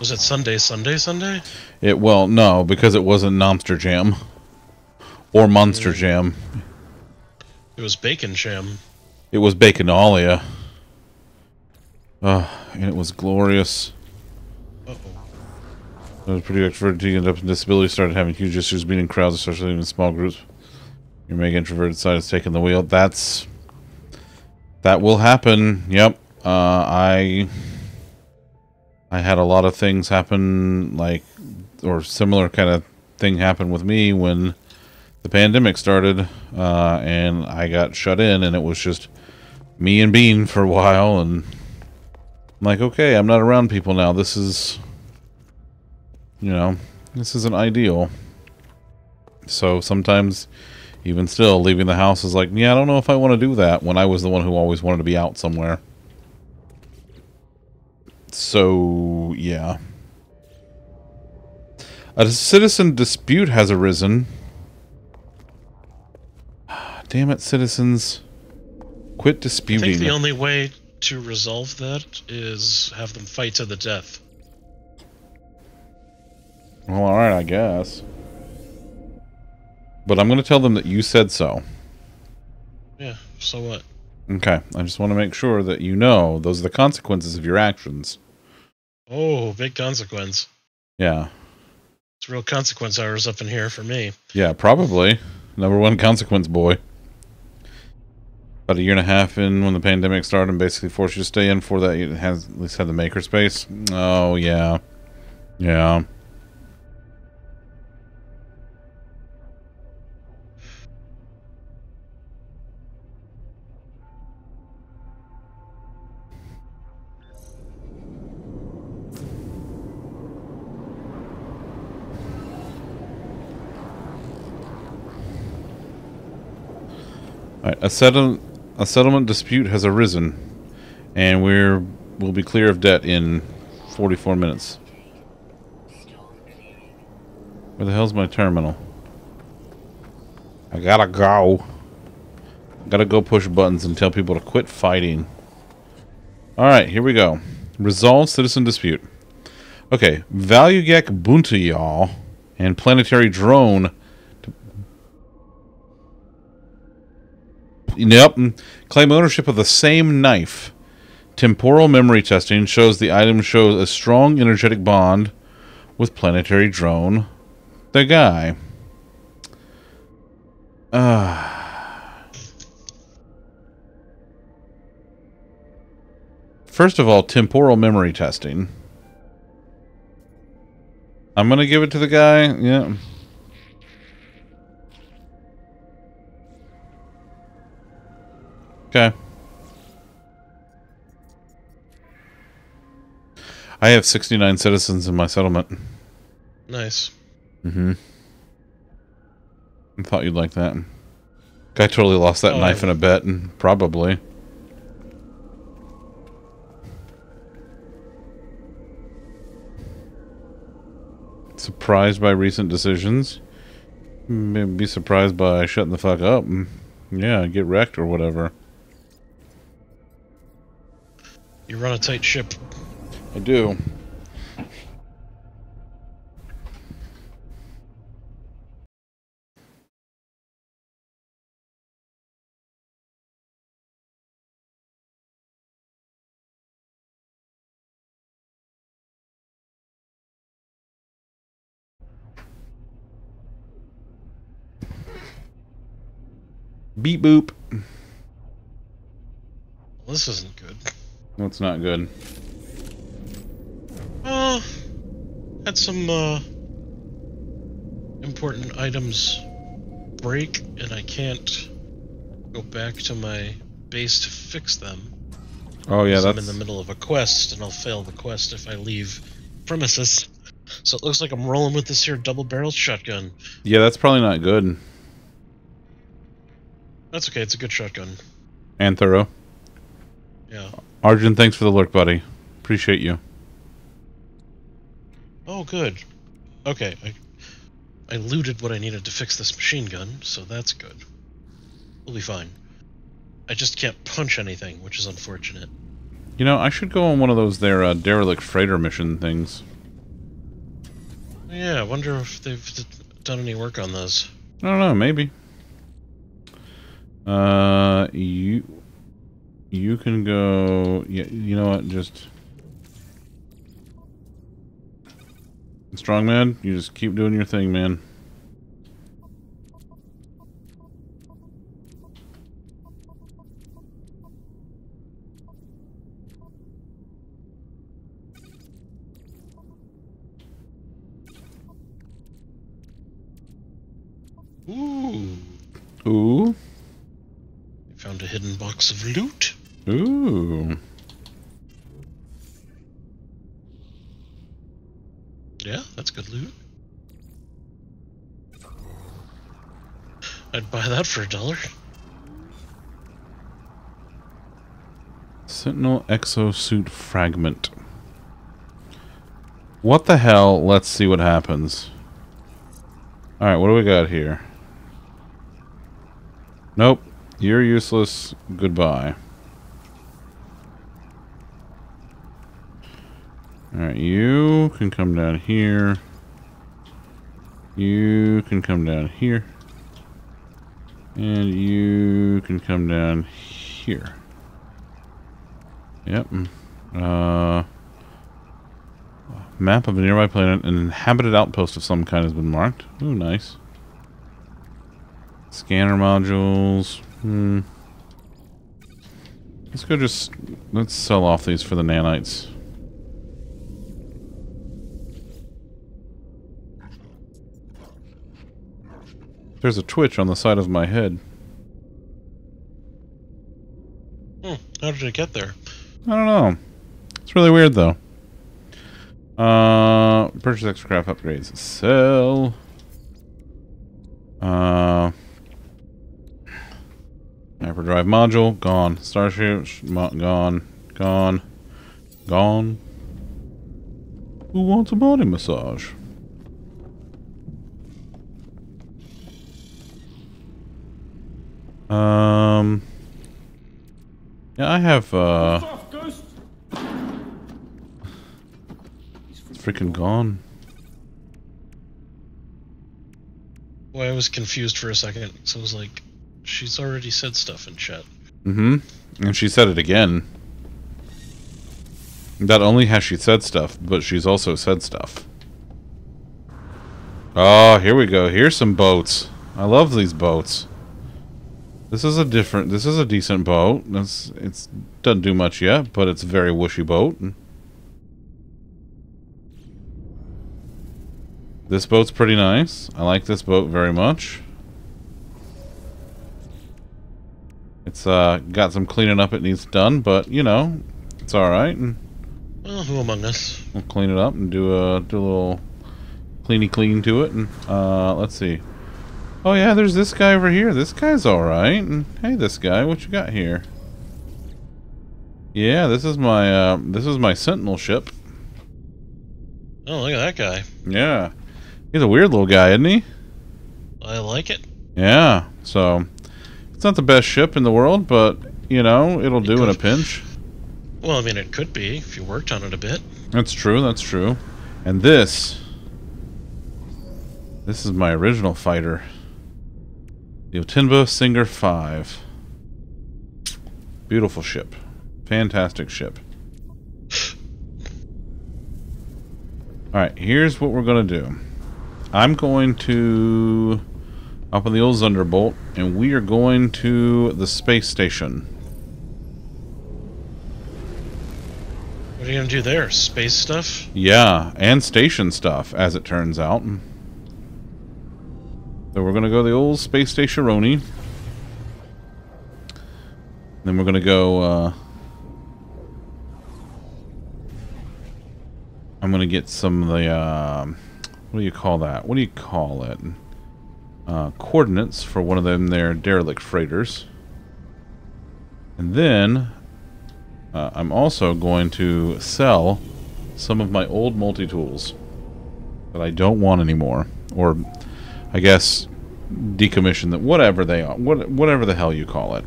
was it Sunday, Sunday, Sunday? It well, no, because it wasn't Nomster Jam or Monster Jam. It was Bacon Jam. It was Baconalia. Uh, and it was glorious. Uh-oh. I was pretty extroverted to end up in disability, started having huge issues being in crowds, especially in small groups. Your mega introverted side is taking the wheel. That's that will happen. Yep. Uh, I I had a lot of things happen, like or similar kind of thing happen with me when the pandemic started, uh, and I got shut in, and it was just me and Bean for a while, and I'm like, okay, I'm not around people now. This is, you know, this isn't ideal. So sometimes, even still, leaving the house is like, yeah, I don't know if I want to do that when I was the one who always wanted to be out somewhere. So, yeah. A citizen dispute has arisen. Damn it, citizens. Quit disputing. I think the only way to resolve that is have them fight to the death. Well, alright, I guess. But I'm going to tell them that you said so. Yeah, so what? Okay, I just want to make sure that you know those are the consequences of your actions. Oh, big consequence. Yeah. It's real consequence hours up in here for me. Yeah, probably. Number one consequence, boy. About a year and a half in when the pandemic started and basically forced you to stay in for that, you has at least had the makerspace. Oh, yeah. Yeah. Alright, a settle a settlement dispute has arisen, and we're we'll be clear of debt in 44 minutes. Where the hell's my terminal? I gotta go. Gotta go push buttons and tell people to quit fighting. Alright, here we go. Resolve citizen dispute. Okay, Valuegek Buntayal and Planetary Drone. Yep, claim ownership of the same knife Temporal memory testing shows the item shows a strong energetic bond with planetary drone, the guy. Ah. First of all, temporal memory testing. I'm gonna give it to the guy. Yeah. Okay. I have 69 citizens in my settlement. Nice. Mm-hmm. I thought you'd like that. Guy totally lost that Oh, knife in a bet, and probably. Surprised by recent decisions. Maybe be surprised by shutting the fuck up. and, Yeah, get wrecked or whatever. You run a tight ship. I do. Beep boop. Well, this isn't good. That's not good. Uh, had some uh, important items break, and I can't go back to my base to fix them. Oh yeah, 'cause I'm that's in the middle of a quest, and I'll fail the quest if I leave premises. So it looks like I'm rolling with this here double-barreled shotgun. yeah, that's probably not good. That's okay. It's a good shotgun. And thorough. Yeah. Arjun, thanks for the lurk, buddy. Appreciate you. Oh, good. Okay, I, I looted what I needed to fix this machine gun, so that's good. We'll be fine. I just can't punch anything, which is unfortunate. You know, I should go on one of those their uh, derelict freighter mission things. Yeah, I wonder if they've d- done any work on those. I don't know, maybe. Uh, you you can go. Yeah, you know what? Just strong man. You just keep doing your thing, man. Ooh. Ooh, I found a hidden box of loot. Ooh. Yeah, that's good loot. I'd buy that for a dollar. Sentinel exosuit fragment. What the hell? Let's see what happens. Alright, what do we got here? Nope. You're useless. Goodbye. Alright, you can come down here. You can come down here. And you can come down here. Yep. Uh, map of a nearby planet. An inhabited outpost of some kind has been marked. Ooh, nice. Scanner modules. Hmm. Let's go just... Let's sell off these for the nanites. There's a twitch on the side of my head. Hmm, how did it get there? I don't know. It's really weird though. Uh, purchase extra craft upgrades. Sell. Uh, hyperdrive module gone. Starship gone. Gone. Gone. Who wants a body massage? Um. Yeah, I have uh. Ghost! It's freaking gone. Boy, I was confused for a second. So I was like, she's already said stuff in chat. Mm-hmm. And she said it again. Not only has she said stuff, but she's also said stuff. Oh, here we go. Here's some boats. I love these boats. This is a different. This is a decent boat. It's it's doesn't do much yet, but it's a very whooshy boat. This boat's pretty nice. I like this boat very much. It's uh got some cleaning up it needs done, but you know, it's all right. And Well, who among us? we'll clean it up and do a do a little cleany clean to it. And uh, let's see. Oh yeah, there's this guy over here. This guy's all right. And hey, this guy, what you got here? Yeah, this is my uh, this is my sentinel ship. Oh, look at that guy. Yeah, he's a weird little guy, isn't he? I like it. Yeah. So it's not the best ship in the world, but you know it'll do in a pinch. Well, I mean, it could be if you worked on it a bit. That's true. That's true. And this, this is my original fighter, the Otinba Singer Five. Beautiful ship, fantastic ship. All right, here's what we're gonna do. I'm going to up on the old Thunderbolt, and we are going to the space station. What are you gonna do there? Space stuff? Yeah, and station stuff, as it turns out. So we're gonna go the old space station Roni. Then we're gonna go. Uh, I'm gonna get some of the. Uh, what do you call that? What do you call it? Uh, coordinates for one of them. Their derelict freighters. And then uh, I'm also going to sell some of my old multi-tools that I don't want anymore. Or, I guess, decommission that whatever they are. What, whatever the hell you call it.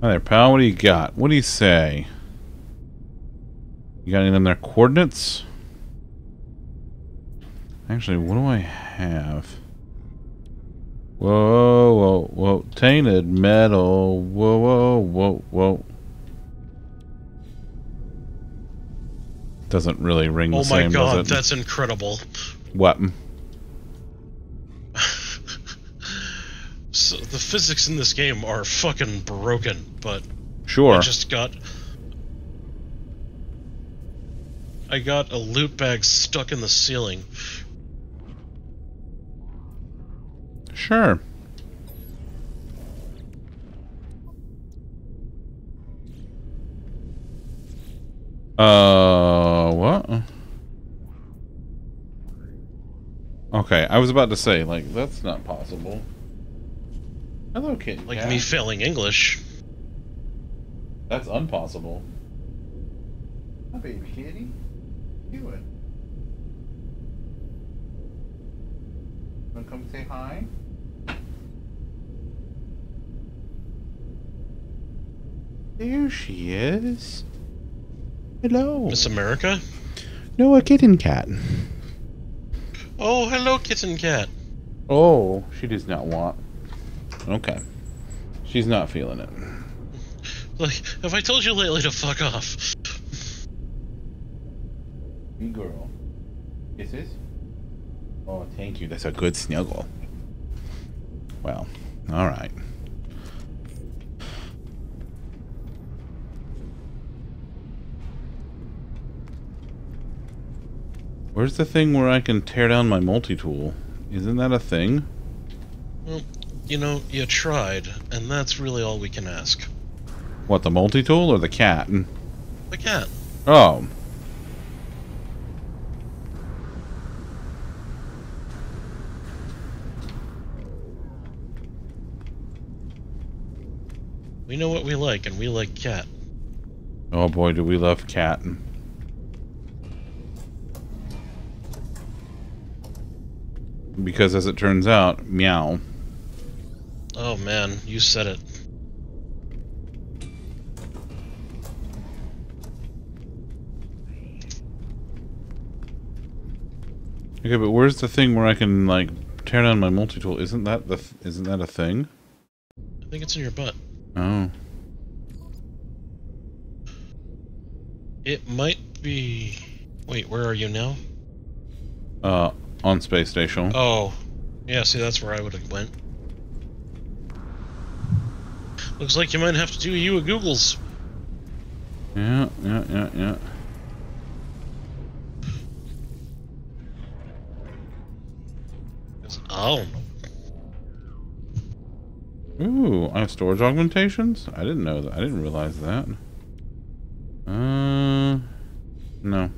Hi there, pal. What do you got? What do you say? You got any of them there coordinates? Actually, what do I have? Whoa, whoa, whoa. Tainted metal. Whoa, whoa, whoa, whoa. Doesn't really ring the Oh same, my god, does it? that's incredible. What? So the physics in this game are fucking broken, but Sure. I just got I got a loot bag stuck in the ceiling. Sure. Uh, what? Okay, I was about to say, like, that's not possible. Hello, kid. Like cat. me failing English. That's impossible. Hi, baby kitty. Do it. Wanna come say hi? There she is. Hello. Miss America? No, a kitten cat. Oh, hello, kitten cat. Oh, she does not want. Okay. She's not feeling it. Like, have I told you lately to fuck off? Good girl. Kisses? Oh, thank you. That's a good snuggle. Well, alright. Where's the thing where I can tear down my multi-tool? Isn't that a thing? Well, you know, you tried, and that's really all we can ask. What, the multi-tool or the cat? The cat. Oh. We know what we like, and we like cat. Oh boy, do we love cat. Because as it turns out, meow. Oh man, you said it. Okay, but where's the thing where I can like tear down my multi-tool? Isn't that the th- isn't that a thing? I think it's in your butt. Oh. It might be. Wait, where are you now? Uh on space station. Oh, yeah. See, that's where I would have went. Looks like you might have to do you a Google's. Yeah, yeah, yeah, yeah. Oh, Ooh, I have storage augmentations? I didn't know that. I didn't realize that. Uh, no.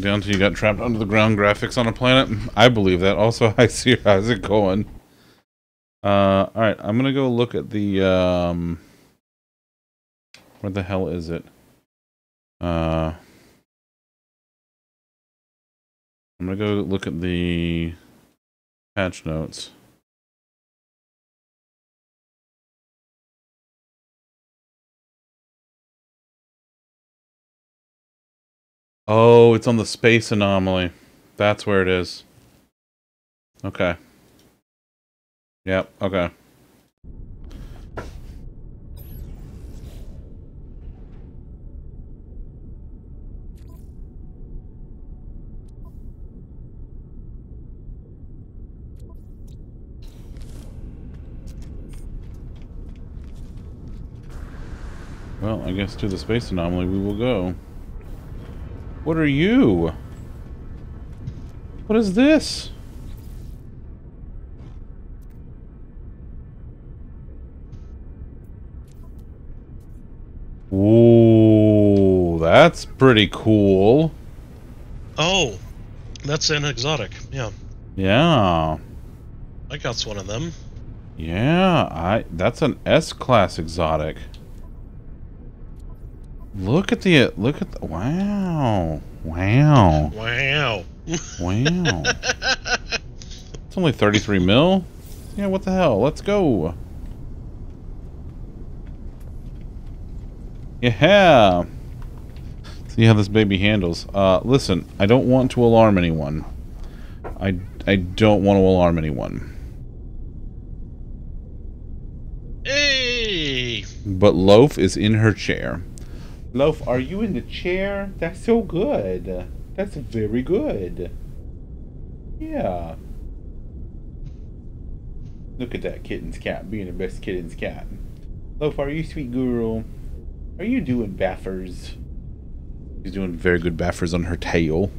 Down till you got trapped under the ground graphics on a planet. I believe that. Also, I see how's it going? Uh, all right, I'm gonna go look at the um. Where the hell is it? Uh, I'm gonna go look at the patch notes. Oh, it's on the space anomaly. That's where it is. Okay. Yep, okay. Well, I guess to the space anomaly we will go. What are you? What is this? Ooh, that's pretty cool. oh, that's an exotic. Yeah, Yeah. I got one of them. Yeah, I that's an S class exotic. Look at the look at the wow. Wow. Wow. Wow. it's only 33 mil. Yeah, what the hell? Let's go. Yeah. See how this baby handles. Uh, listen, I don't want to alarm anyone. I, I don't want to alarm anyone. Hey! But Loaf is in her chair. Loaf, are you in the chair? That's so good. That's very good. Yeah. Look at that kitten's cat being the best kitten's cat. Loaf, are you sweet girl? Are you doing baffers? She's doing very good baffers on her tail.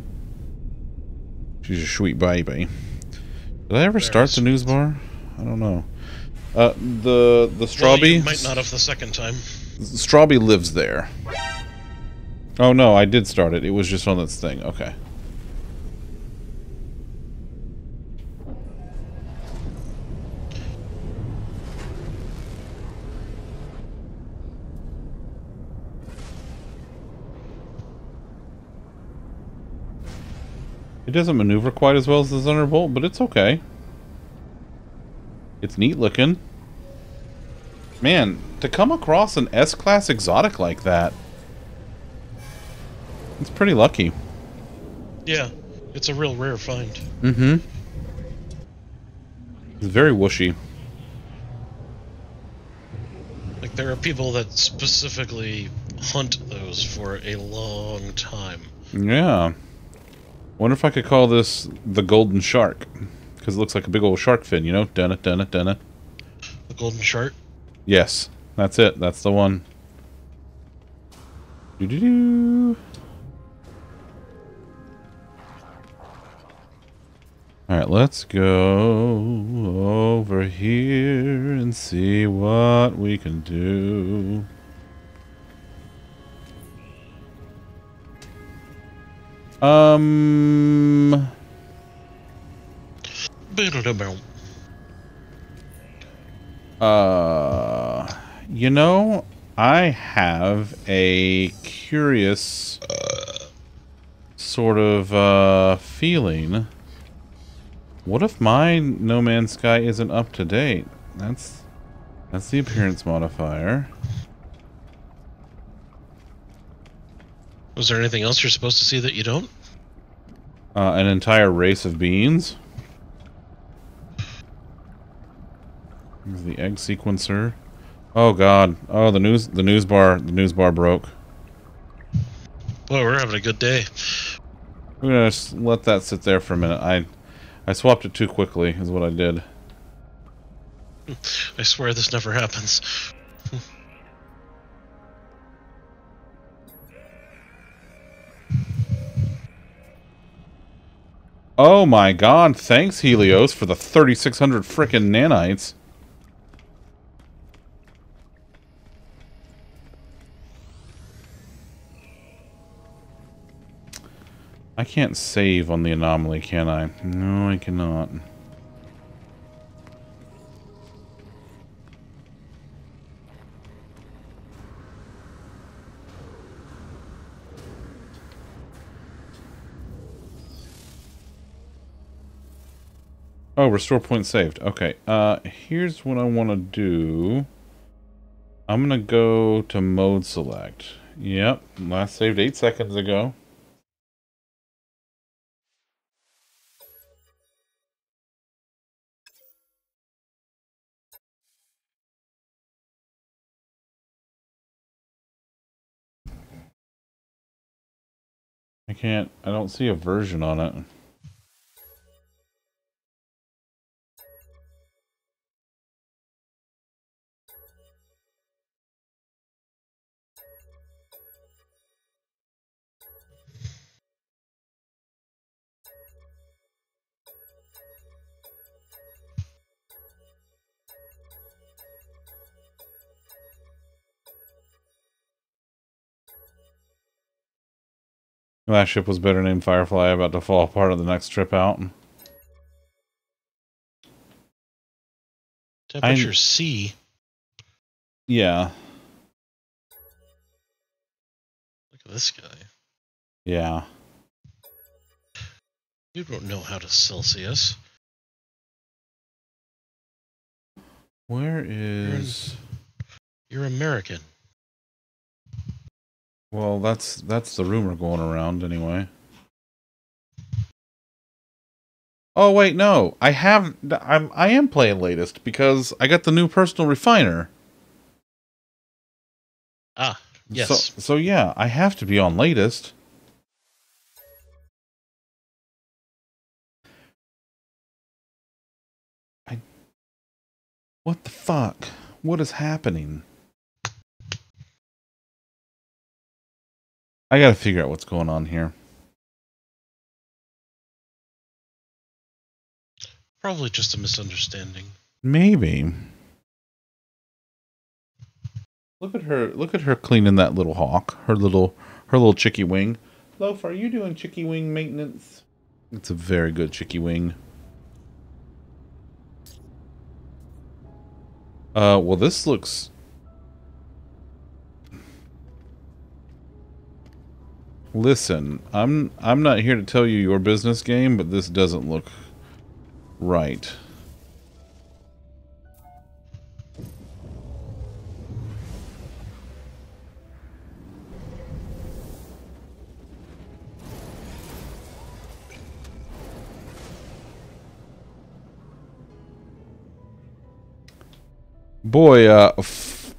She's a sweet baby. Did I ever start the news bar? I don't know. Uh, the the Well, Strawby. might not have the second time. Strawby lives there. Oh no, I did start it. It was just on this thing. Okay. It doesn't maneuver quite as well as the Thunderbolt, but it's okay. It's neat looking. Man, to come across an S-Class exotic like that, it's pretty lucky. Yeah, it's a real rare find. Mm-hmm. It's very whooshy. Like there are people that specifically hunt those for a long time. Yeah. Wonder if I could call this the golden shark. Because it looks like a big old shark fin, you know? Dunna, dunna, dunna. The golden shark. Yes. That's it. That's the one. Doo-doo-doo. Alright, let's go over here and see what we can do. Um... Uh, you know, I have a curious sort of uh, feeling. What if my No Man's Sky isn't up to date? That's that's the appearance modifier. Was there anything else you're supposed to see that you don't? Uh, an entire race of beans. Here's the egg sequencer. Oh god. Oh the news the news bar the news bar broke. Boy, we're having a good day. We're gonna let that sit there for a minute. I I swapped it too quickly is what I did. I swear this never happens. Oh my god, thanks Helios for the 3600 frickin' nanites. I can't save on the anomaly, can I? No, I cannot. Oh, restore point saved. Okay, uh, here's what I want to do. I'm going to go to mode select. Yep, last saved eight seconds ago. I can't, I don't see a version on it. Last ship was better named Firefly, about to fall apart on the next trip out. Temperature C. Yeah, Look at this guy. yeah. You don't know how to Celsius. Where is... You're American. Well, that's that's the rumor going around anyway. Oh wait, no. I have I'm I am playing latest because I got the new personal refiner. Ah, yes. So so yeah, I have to be on latest. I What the fuck? What is happening? I got to figure out what's going on here. Probably just a misunderstanding. Maybe. Look at her! Look at her cleaning that little hawk. Her little, her little chicky wing. Loaf, are you doing chicky wing maintenance? It's a very good chicky wing. Uh, well, this looks. Listen, I'm I'm not here to tell you your business game, but this doesn't look right. Boy, uh, f-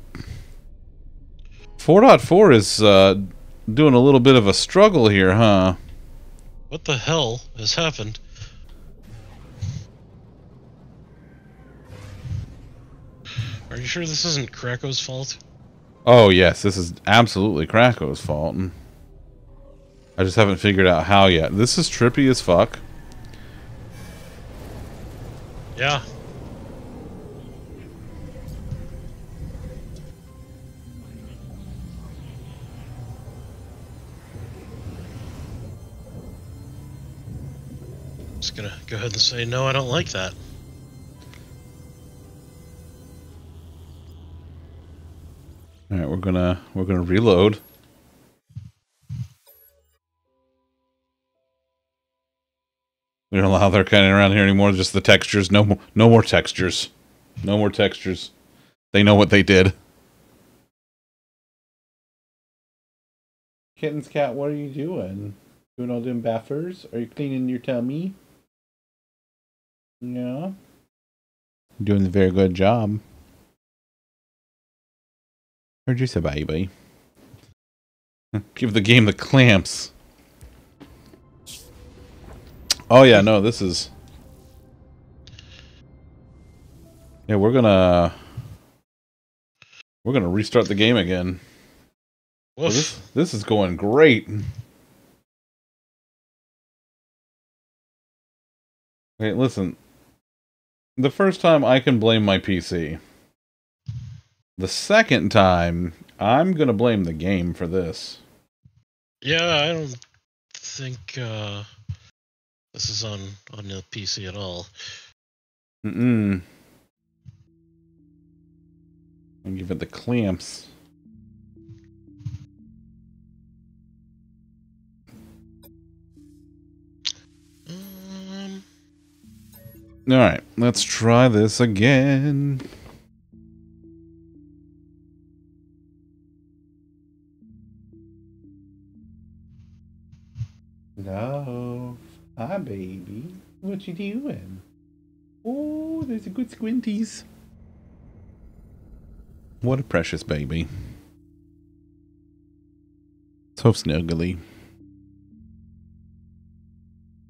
4.4 is uh, doing a little bit of a struggle here, huh? What the hell has happened? Are you sure this isn't Krako's fault? Oh, yes, this is absolutely Krako's fault. I just haven't figured out how yet. This is trippy as fuck. Yeah. Just gonna go ahead and say no, I don't like that. All right, we're gonna we're gonna reload. We don't allow that kind of around here anymore. Just the textures. No more. No more textures. No more textures. They know what they did. Kitten's cat, what are you doing? Doing all them baffers? Are you cleaning your tummy? Yeah. Doing a very good job. Heard you say baby. Give the game the clamps. Oh yeah, no, this is. Yeah, we're gonna. We're gonna restart the game again. Well, this this is going great. Okay, listen. The first time I can blame my PC. The second time, I'm gonna blame the game for this. Yeah, I don't think uh, this is on on the PC at all. Mm-mm. I'll give it the clamps. Alright, let's try this again. No. Hi, baby. What you doing? Oh, there's a good squinties. What a precious baby. So snuggly.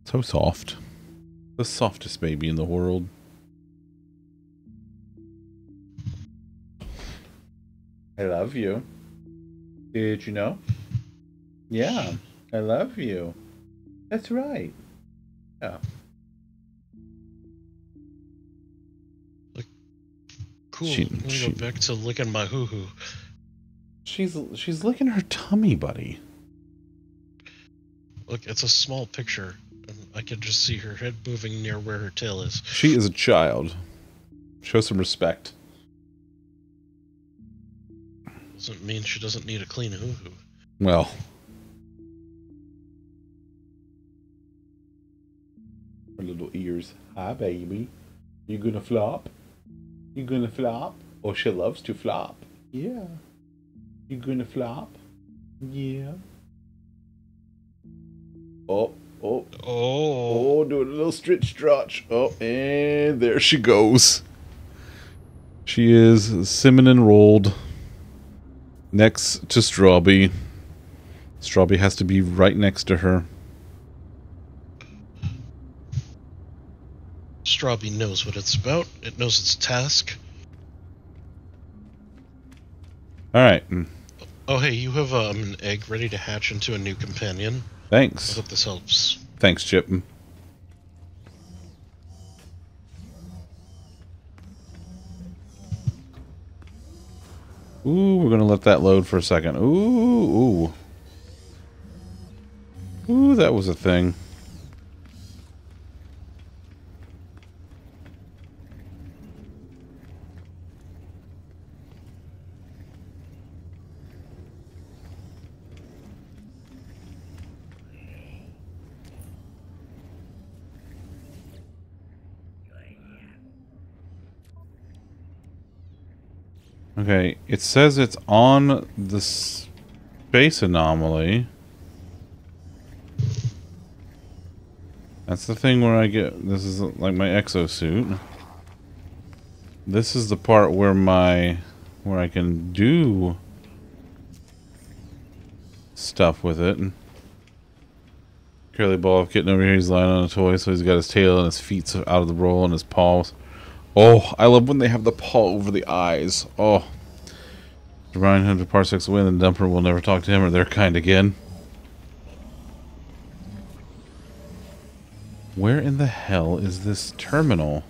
So soft. The softest baby in the world. I love you. Did you know? Yeah, I love you. That's right. Yeah. cool. She- Let me she- go back to licking my hoo hoo. She's she's licking her tummy, buddy. Look, it's a small picture. And I can just see her head moving near where her tail is. She is a child. Show some respect. Doesn't mean she doesn't need a clean hoo hoo. Well, her little ears. Hi, baby. You gonna flop? You gonna flop? Oh, she loves to flop. Yeah. You gonna flop? Yeah. Oh, oh, Oh, oh, doing a little stretch stretch. Oh, and there she goes. She is cinnamon rolled next to Strawby. Strawby has to be right next to her. Strawby knows what it's about. It knows its task. All right. Oh, hey, you have um, an egg ready to hatch into a new companion. I hope this helps. Thanks, Chip. Ooh, we're gonna let that load for a second. Ooh, ooh. Ooh, that was a thing. Okay, it says it's on the space anomaly. That's the thing where I get. This is like my exosuit. This is the part where my. where I can do stuff with it. Curly ball getting over here. He's lying on a toy, so he's got his tail and his feet out of the roll and his paws. Oh, I love when they have the paw over the eyes. Oh. Remind him to parsecs away, and the dumper will never talk to him or their kind again. Where in the hell is this terminal?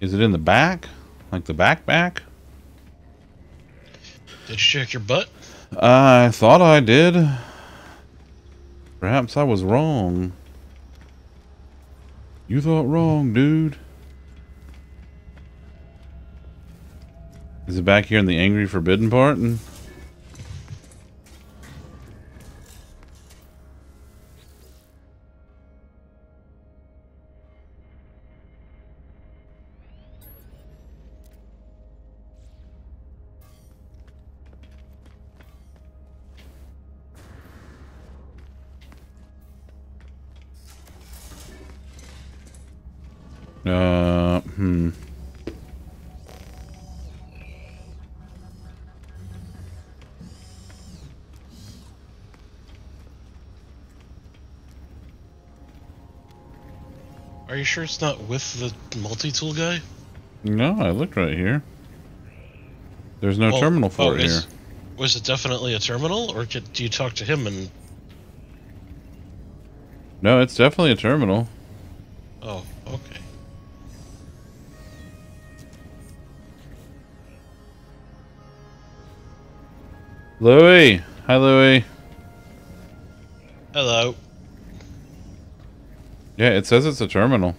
Is it in the back? Like the back back? Did you check your butt? I thought I did. Perhaps I was wrong. You thought wrong, dude. Is it back here in the angry forbidden part? Uh, hmm. Are you sure it's not with the multi-tool guy? No, I looked right here. There's no Well, terminal for oh, it here. is- Was it definitely a terminal, or could, do you talk to him and? No, it's definitely a terminal. Oh, okay. Louis! Hi, Louis. Hello. Yeah, it says it's a terminal.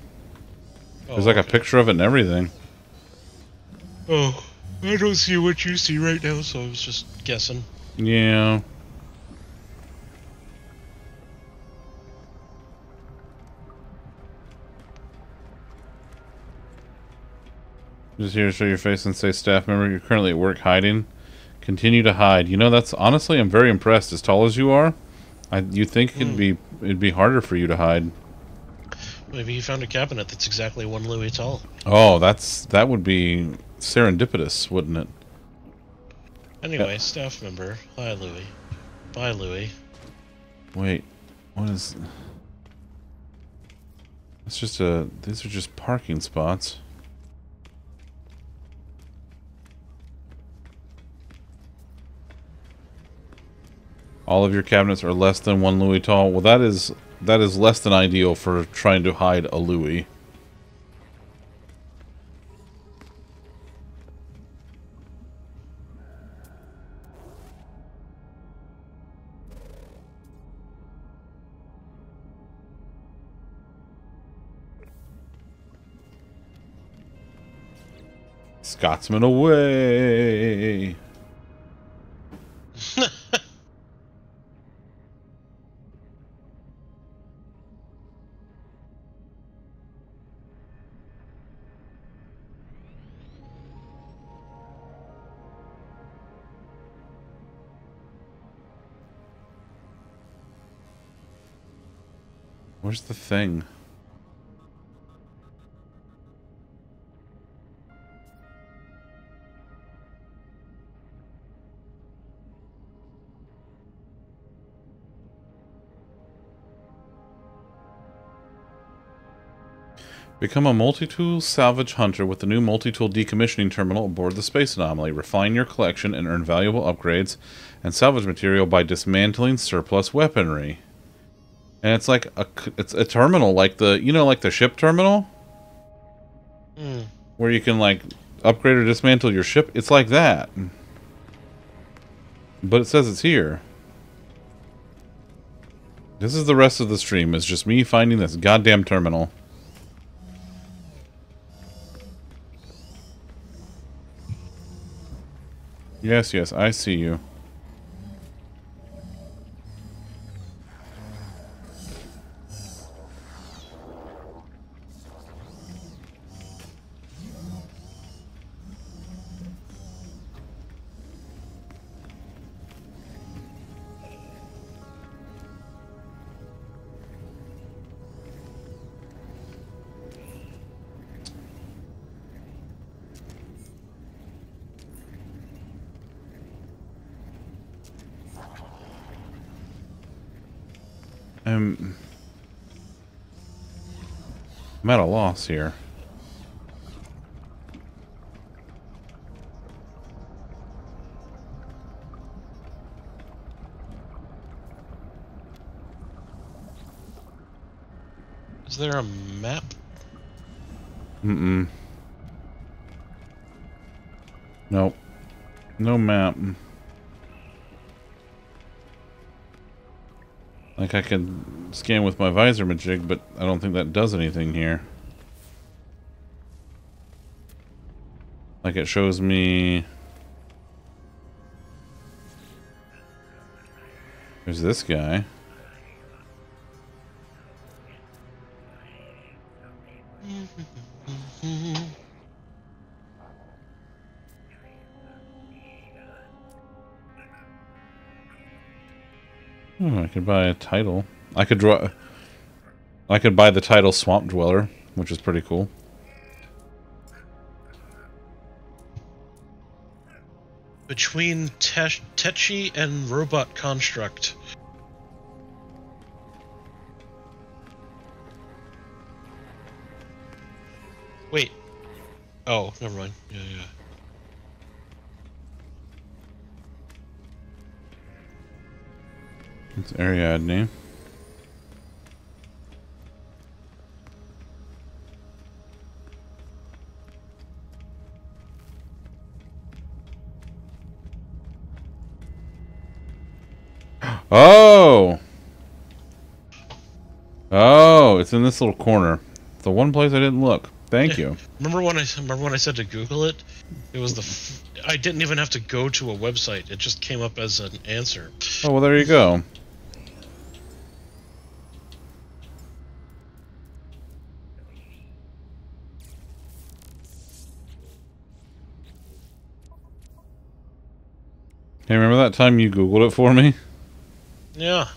There's Oh, like a oh, picture of it and everything. Oh, I don't see what you see right now, so I was just guessing. Yeah. Just here to show your face and say, staff member, you're currently at work hiding. Continue to hide. You know, that's honestly, I'm very impressed. As tall as you are, I you think it'd Hmm. be it'd be harder for you to hide. Maybe you found a cabinet that's exactly one Louis tall. Oh, that's that would be serendipitous, wouldn't it? Anyway, staff member. Hi, Louis. Bye, Louis. Wait, what is? It's just a. These are just parking spots. All of your cabinets are less than one Louis tall. Well, that is that is less than ideal for trying to hide a Louis. Scotsman away. Where's the thing? Become a multi-tool salvage hunter with the new multi-tool decommissioning terminal aboard the Space Anomaly. Refine your collection and earn valuable upgrades and salvage material by dismantling surplus weaponry. And it's like a it's a terminal like the you know like the ship terminal Hmm. where you can like upgrade or dismantle your ship. It's like that. But it says it's here. This is the rest of the stream. It's just me finding this goddamn terminal. Yes, yes, I see you. I'm, I'm at a loss here. Is there a map? Mm-mm. Nope. No map. Like I could scan with my visor majig, but I don't think that does anything here. Like it shows me... There's this guy. Could buy a title. I could draw. I could buy the title Swamp Dweller, which is pretty cool. Between Tesh- Techi and Robot Construct. Wait. Oh, never mind. Yeah, yeah. It's Ariadne. Oh! Oh, it's in this little corner. The one place I didn't look. Thank you. Remember when I remember when I said to Google it? It was the f- I didn't even have to go to a website. It just came up as an answer. Oh, well, there you go. Hey, remember that time you Googled it for me? Yeah.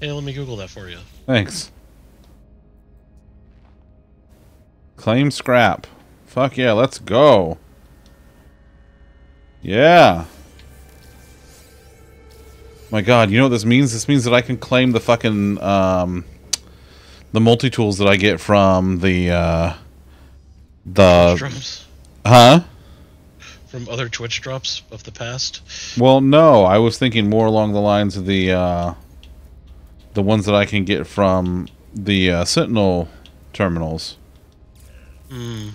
Hey, let me Google that for you. Thanks. Claim scrap. Fuck yeah, let's go. Yeah. My god, you know what this means? This means that I can claim the fucking, um, the multi-tools that I get from the, uh, the, drops huh? From other Twitch drops of the past. Well, no, I was thinking more along the lines of the, uh, the ones that I can get from the, uh, Sentinel terminals. Hmm.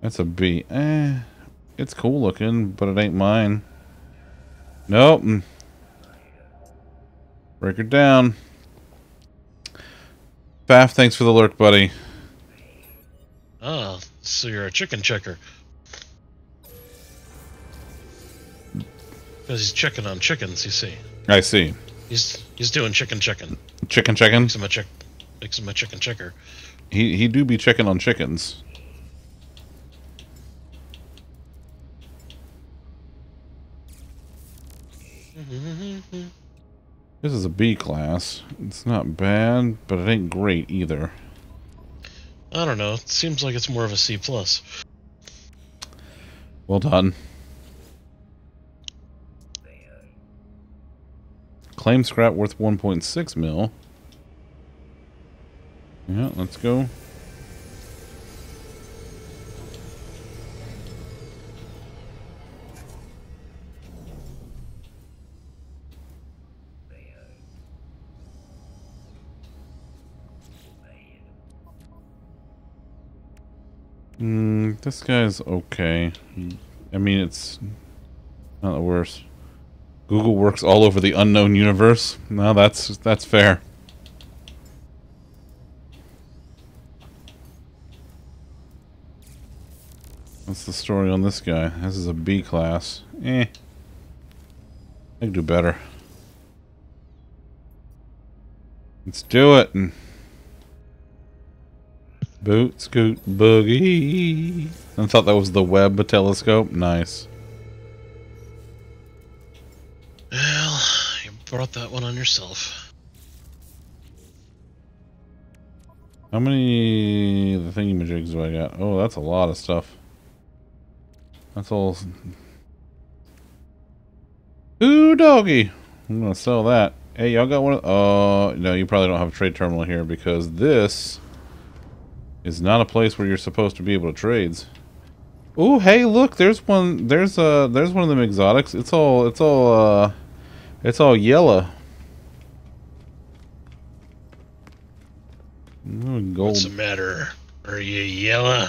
That's a B. Eh, it's cool looking, but it ain't mine. Nope. mm. Break her down. Faff, thanks for the lurk, buddy. Ah, so you're a chicken checker. Because he's checking on chickens, you see. I see. He's he's doing chicken checking. Chicken checking. Makes him a chick. Makes him a chicken checker. He he do be checking on chickens. This is a B class. It's not bad, but it ain't great either. I don't know. It seems like it's more of a C plus. Well done. Claim scrap worth 1.6 mil. Yeah, let's go. Mm, this guy's okay. I mean, it's not the worst. Google works all over the unknown universe. No, that's that's fair. What's the story on this guy? This is a B class. Eh. I could do better. Let's do it. Boot, scoot, boogie. I thought that was the Webb telescope. Nice. Well, you brought that one on yourself. How many the thingamajigs do I got? Oh, that's a lot of stuff. That's all. Ooh, doggy. I'm gonna sell that. Hey, y'all got one? Of, uh, no, you probably don't have a trade terminal here because this is not a place where you're supposed to be able to trades. Oh, hey, look, there's one. There's uh, there's one of them exotics. It's all, it's all, uh, it's all yellow. Gold. What's the matter? Are you yellow?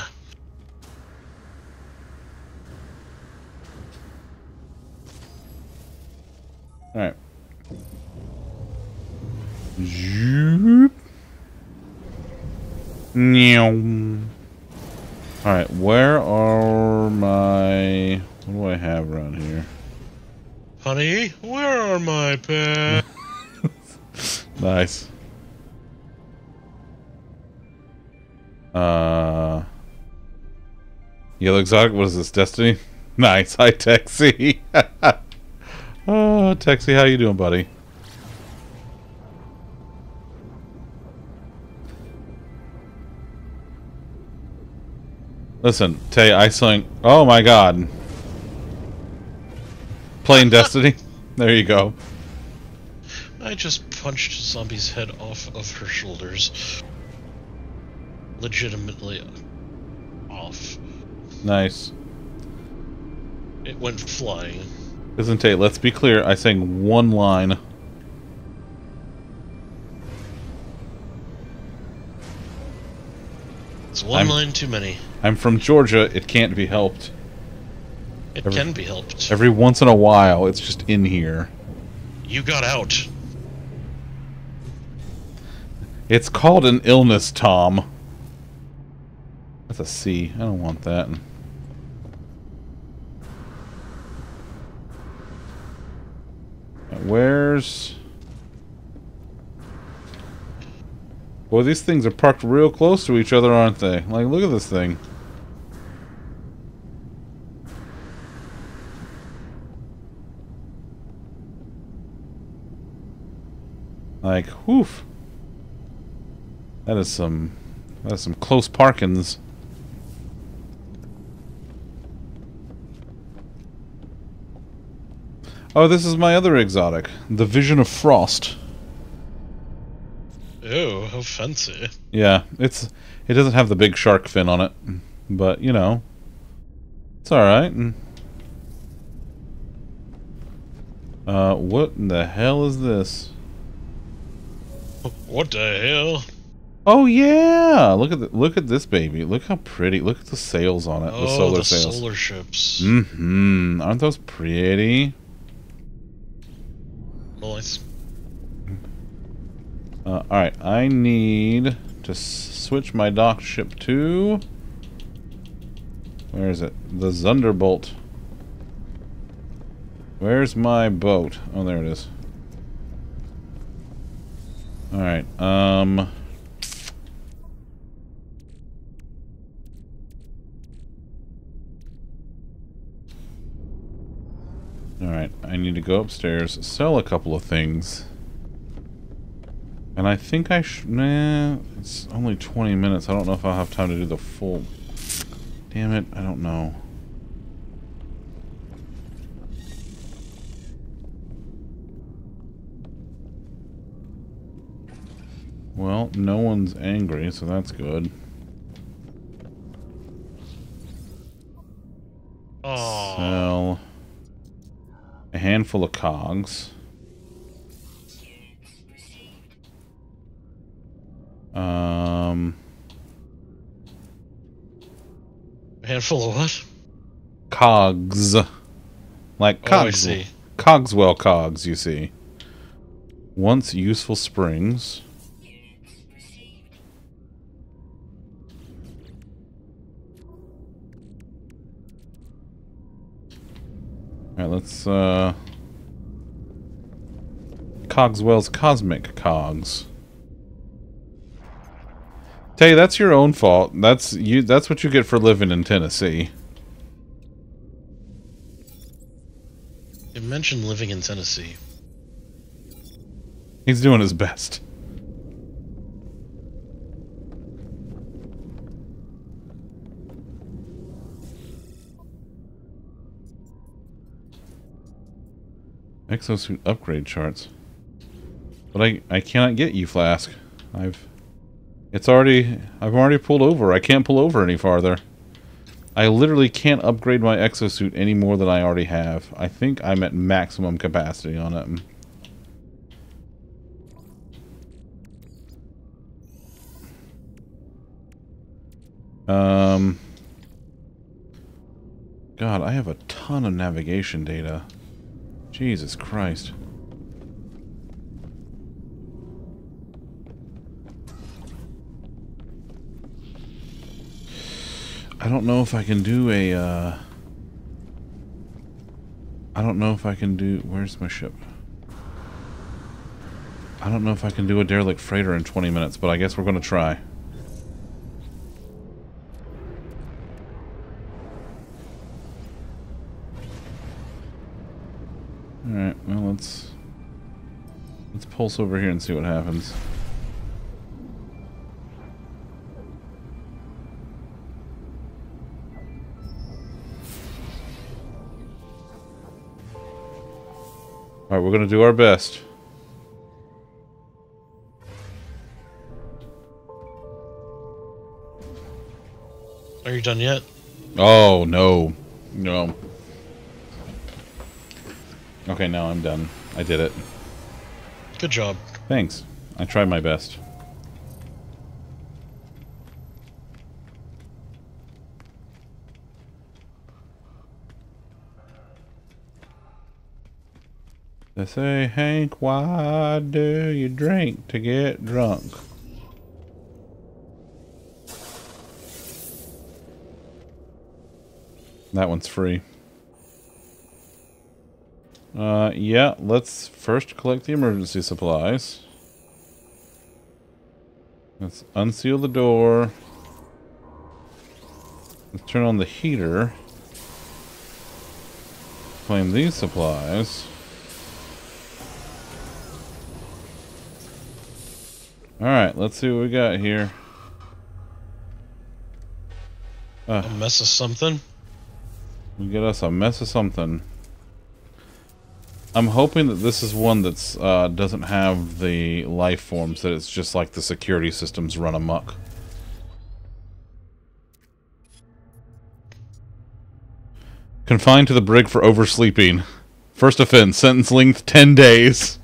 All right. Zoop. Meow. All right, where are my? What do I have around here? Honey, where are my pets? Nice. Uh, yellow exotic. What is this? Destiny. Nice. Hi, Texie. oh, Texie, how you doing, buddy? Listen, Tay, I sang. Oh my God. Playing Destiny. There you go. I just punched Zombie's head off of her shoulders. Legitimately off. Nice. It went flying. Listen, Tate, let's be clear. I sang one line. It's one I'm- line too many. I'm from Georgia. It can't be helped. It Every- can be helped. Every once in a while, it's just in here. you got out. It's called an illness, Tom. That's a C. I don't want that. Where's... Boy, these things are parked real close to each other, aren't they? Like, look at this thing. Like, whew. That is some... That is some close parkins. Oh, this is my other exotic. The Vision of Frost. Oh, how fancy. Yeah, it's... It doesn't have the big shark fin on it. But, you know... It's alright. Uh, what in the hell is this? What the hell? Oh yeah! Look at the, look at this baby. Look how pretty. Look at the sails on it. oh, the solar the sails. solar ships. Mm-hmm. Aren't those pretty? Nice. Uh, Alright, I need to switch my dock ship to... Where is it? The Zunderbolt. Where's my boat? Oh, there it is. Alright, um... Alright, I need to go upstairs, sell a couple of things. And I think I should... nah, it's only 20 minutes. I don't know if I'll have time to do the full... Damn it, I don't know. Well, no one's angry, so that's good. Oh, Sell a handful of cogs. Um, a handful of what? cogs, like Oh, cogs, see. Cogswell cogs. You see, once useful springs. All right, let's uh, Cogswell's cosmic cogs. Tay, that's your own fault. That's you. That's what you get for living in Tennessee. You mentioned living in Tennessee. He's doing his best. Exosuit upgrade charts. But I I cannot get you flask. I've it's already I've already pulled over. I can't pull over any farther. I literally can't upgrade my exosuit any more than I already have. I think I'm at maximum capacity on it. Um, God, I have a ton of navigation data. Jesus Christ. I don't know if I can do a, uh... I don't know if I can do... Where's my ship? I don't know if I can do a derelict freighter in 20 minutes, but I guess we're going to try. Pulse over here and see what happens. Alright, we're gonna do our best. Are you done yet? Oh, no. No. Okay, now I'm done. I did it. Good job. Thanks. I tried my best. They say, Hank, why do you drink to get drunk? That one's free. Uh, yeah, let's first collect the emergency supplies. Let's unseal the door. Let's turn on the heater. Claim these supplies. Alright, let's see what we got here. A mess of something. We get us a mess of something. I'm hoping that this is one that's uh, doesn't have the life forms. That it's just like the security systems run amok. Confined to the brig for oversleeping. First offense, sentence length 10 days.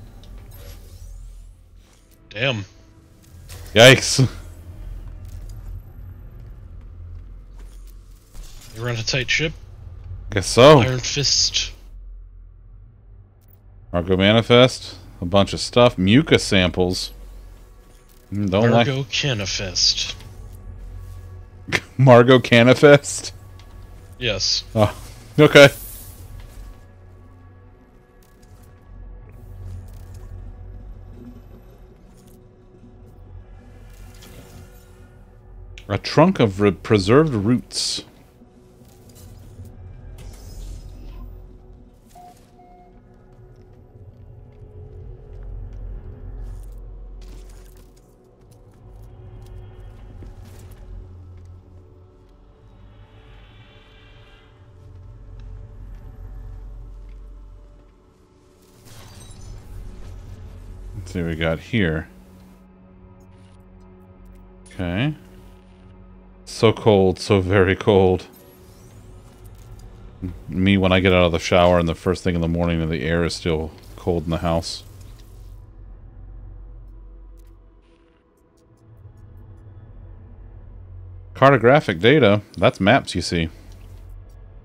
Damn. Yikes. You run a tight ship. Guess so. Iron Fist. Argo Manifest. A bunch of stuff. Mucus samples. Mm, Don't like Margot Canifest. Margo Canifest. Yes. Oh, okay. A trunk of re- preserved roots. See what we got here. Okay. So cold, so very cold. Me when I get out of the shower and the first thing in the morning and the air is still cold in the house. Cartographic data. That's maps, you see.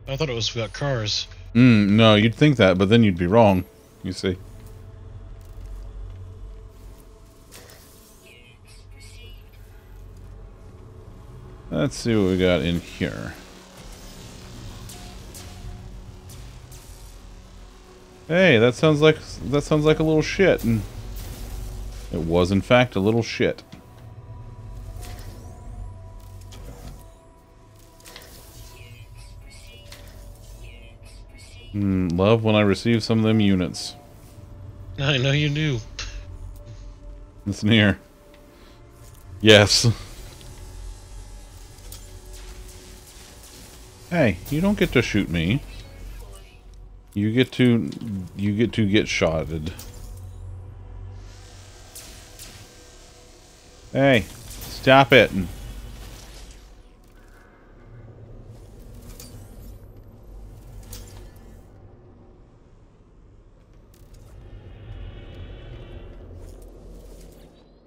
I thought it was about cars. Mm, no, you'd think that, but then you'd be wrong. You see. Let's see what we got in here. Hey, that sounds like that sounds like a little shit, and it was in fact a little shit. Hmm, love when I receive some of them units. I know you do. It's near. Yes. Hey, you don't get to shoot me. You get to you get to get shotted. Hey, stop it.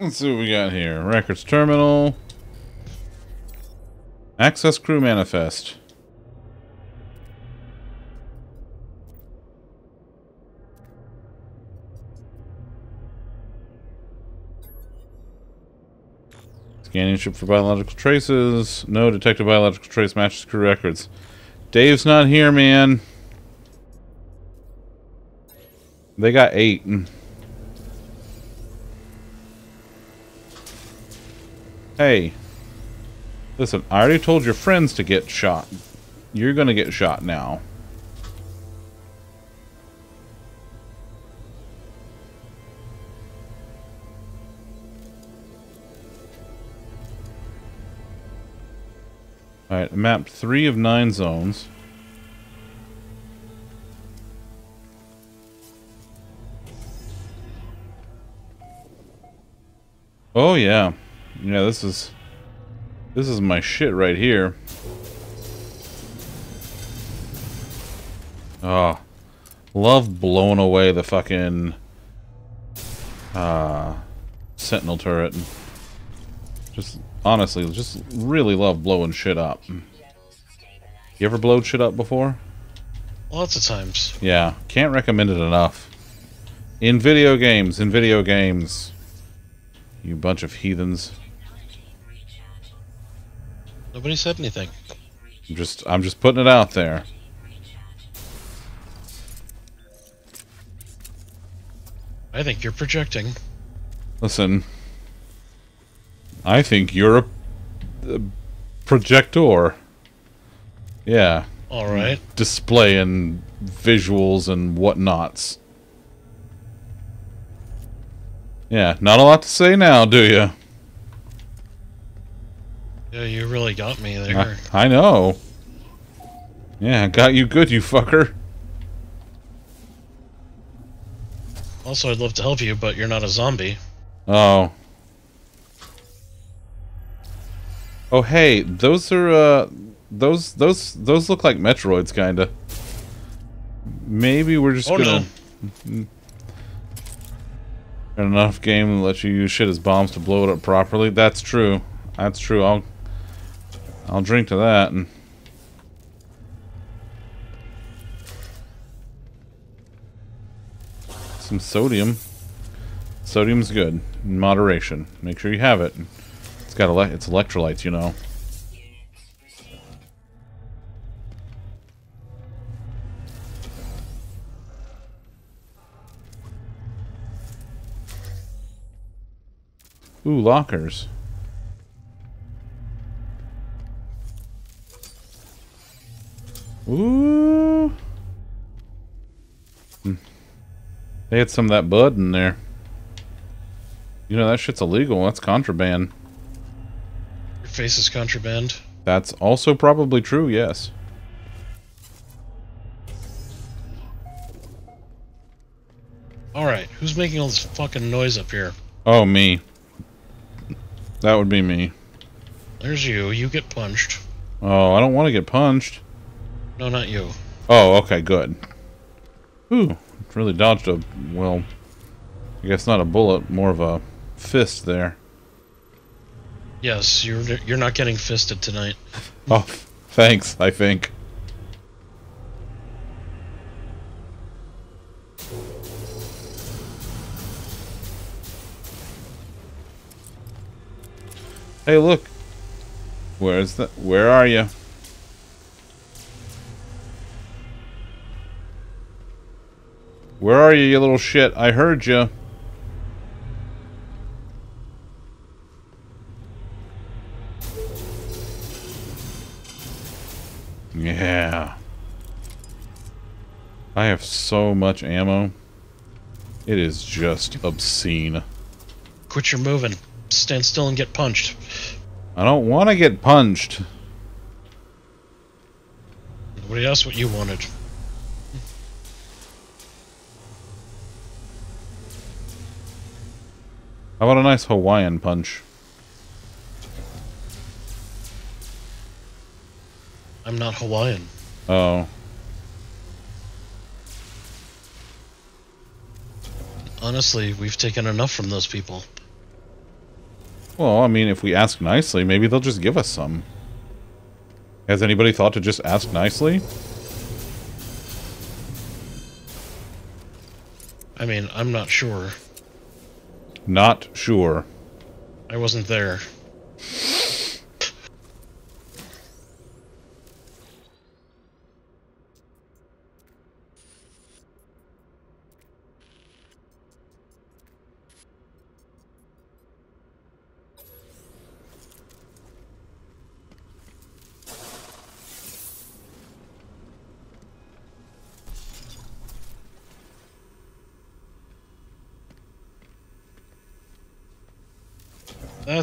Let's see what we got here. Records terminal. Access crew manifest. Scanning ship for biological traces. No detected biological trace matches crew records. Dave's not here, man. They got eight. Hey. Listen, I already told your friends to get shot. You're gonna get shot now. Alright, mapped three of nine zones. Oh yeah. Yeah, this is this is my shit right here. Oh. Love blowing away the fucking uh sentinel turret. Just honestly, just really love blowing shit up. You ever blowed shit up before? Lots of times. Yeah, can't recommend it enough. In video games, in video games. You bunch of heathens. Nobody said anything. I'm just I'm just putting it out there. I think you're projecting. Listen. I think you're a, a projector. Yeah, All right. Display and visuals and whatnots. Yeah, not a lot to say now, do you? Yeah, you really got me there. I, I know. Yeah, got you good, you fucker. Also, I'd love to help you, but you're not a zombie. Oh. Oh, hey, those are, uh, those, those, those look like Metroids, kinda. Maybe we're just Oh, gonna... no. Enough game to let you use shit as bombs to blow it up properly. That's true. That's true. I'll, I'll drink to that. And some sodium. Sodium's good in moderation. Make sure you have it. Got ele- it's electrolytes, you know. Ooh, lockers. Ooh. Hmm. They had some of that bud in there. You know, that shit's illegal. That's contraband. Your face is contraband. That's also probably true, yes. Alright, who's making all this fucking noise up here? Oh, me. That would be me. There's you. You get punched. Oh, I don't want to get punched. No, not you. Oh, okay, good. Ooh, really dodged a, well, I guess not a bullet, more of a fist there. Yes, you're you're not getting fisted tonight. Oh, thanks, I think. Hey, look. Where's the, where are you? Where are you, you little shit? I heard you. I have so much ammo. It is just obscene. Quit your moving. Stand still and get punched. I don't want to get punched. Nobody asked what you wanted. How about a nice Hawaiian punch? I'm not Hawaiian. Oh. Honestly, we've taken enough from those people. Well, I mean, if we ask nicely, maybe they'll just give us some. Has anybody thought to just ask nicely? I mean, I'm not sure. Not sure. I wasn't there.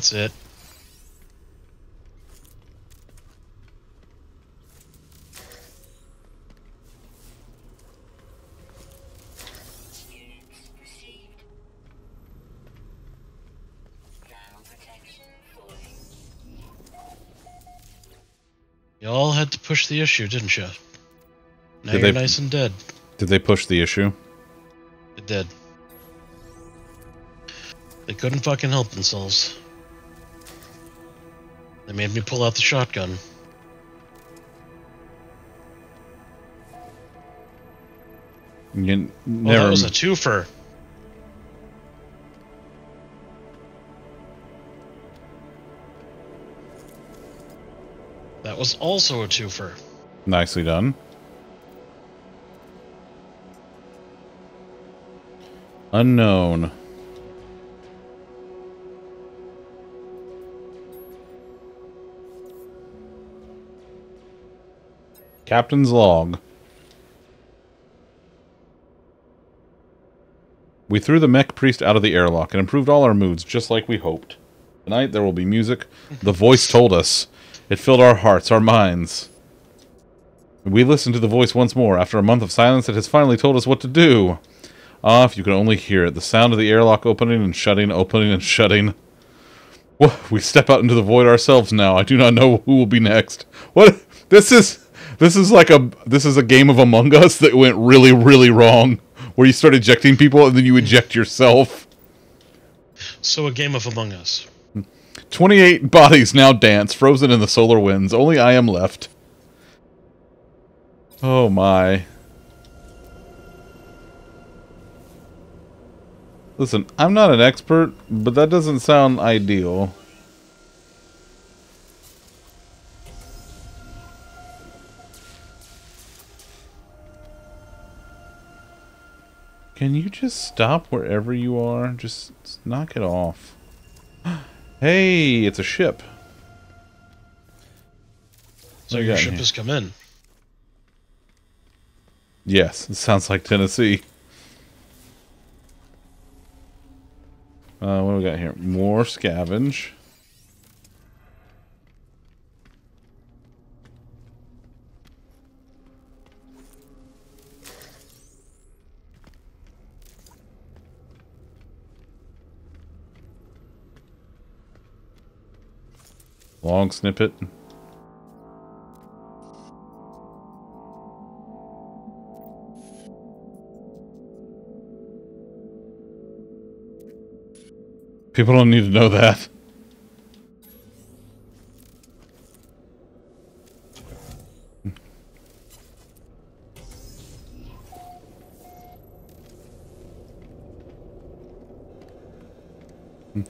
That's it. Units received. Ground protection falling. Y'all had to push the issue, didn't you? Now Did you're they- nice and dead. Did they push the issue? It did. They couldn't fucking help themselves. They made me pull out the shotgun. You oh, never. that was a twofer. That was also a twofer. Nicely done. Unknown. Captain's log. We threw the mech priest out of the airlock and improved all our moods just like we hoped. Tonight there will be music. The voice told us. It filled our hearts, our minds. We listened to the voice once more. After a month of silence, it has finally told us what to do. Ah, if you could only hear it. The sound of the airlock opening and shutting, opening and shutting. We step out into the void ourselves now. I do not know who will be next. What? This is this is like a this is a game of Among Us that went really really wrong, where you start ejecting people and then you eject yourself. So a game of Among Us. Twenty-eight bodies now dance, frozen in the solar winds. Only I am left. Oh my. Listen, I'm not an expert, but that doesn't sound ideal. Can you just stop wherever you are? Just knock it off. Hey, it's a ship. So What do you your ship has come in. Yes, it sounds like Tennessee. Uh, what do we got here? More scavenge. Long snippet. People don't need to know that.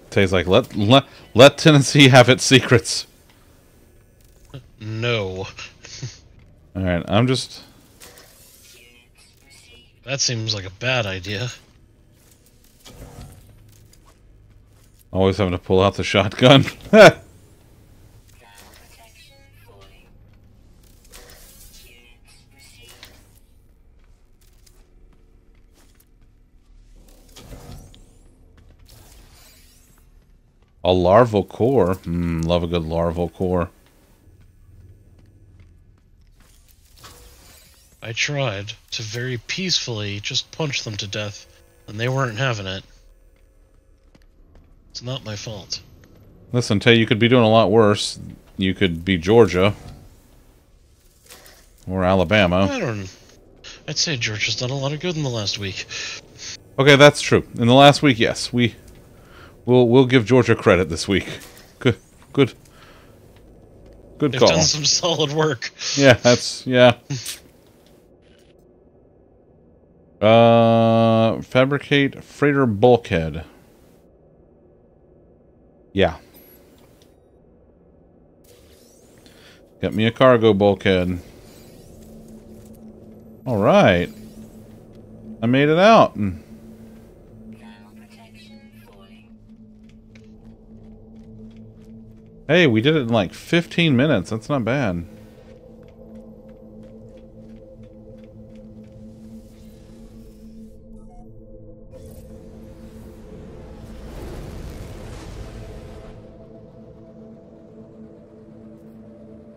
Tastes like let, let let Tennessee have its secrets. No. All right, I'm just That seems like a bad idea. always having to pull out the shotgun. a larval core. Hmm, love a good larval core. I tried to very peacefully just punch them to death, and they weren't having it. It's not my fault. Listen, Tay, you could be doing a lot worse. You could be Georgia or Alabama. I don't. I'd say Georgia's done a lot of good in the last week. Okay, that's true. In the last week, yes, we we'll we'll give Georgia credit this week. Good, good, good They've call. done some solid work. Yeah, that's yeah. Uh, fabricate freighter bulkhead. Yeah. Get me a cargo bulkhead. All right. I made it out. Hey, we did it in like 15 minutes. That's not bad.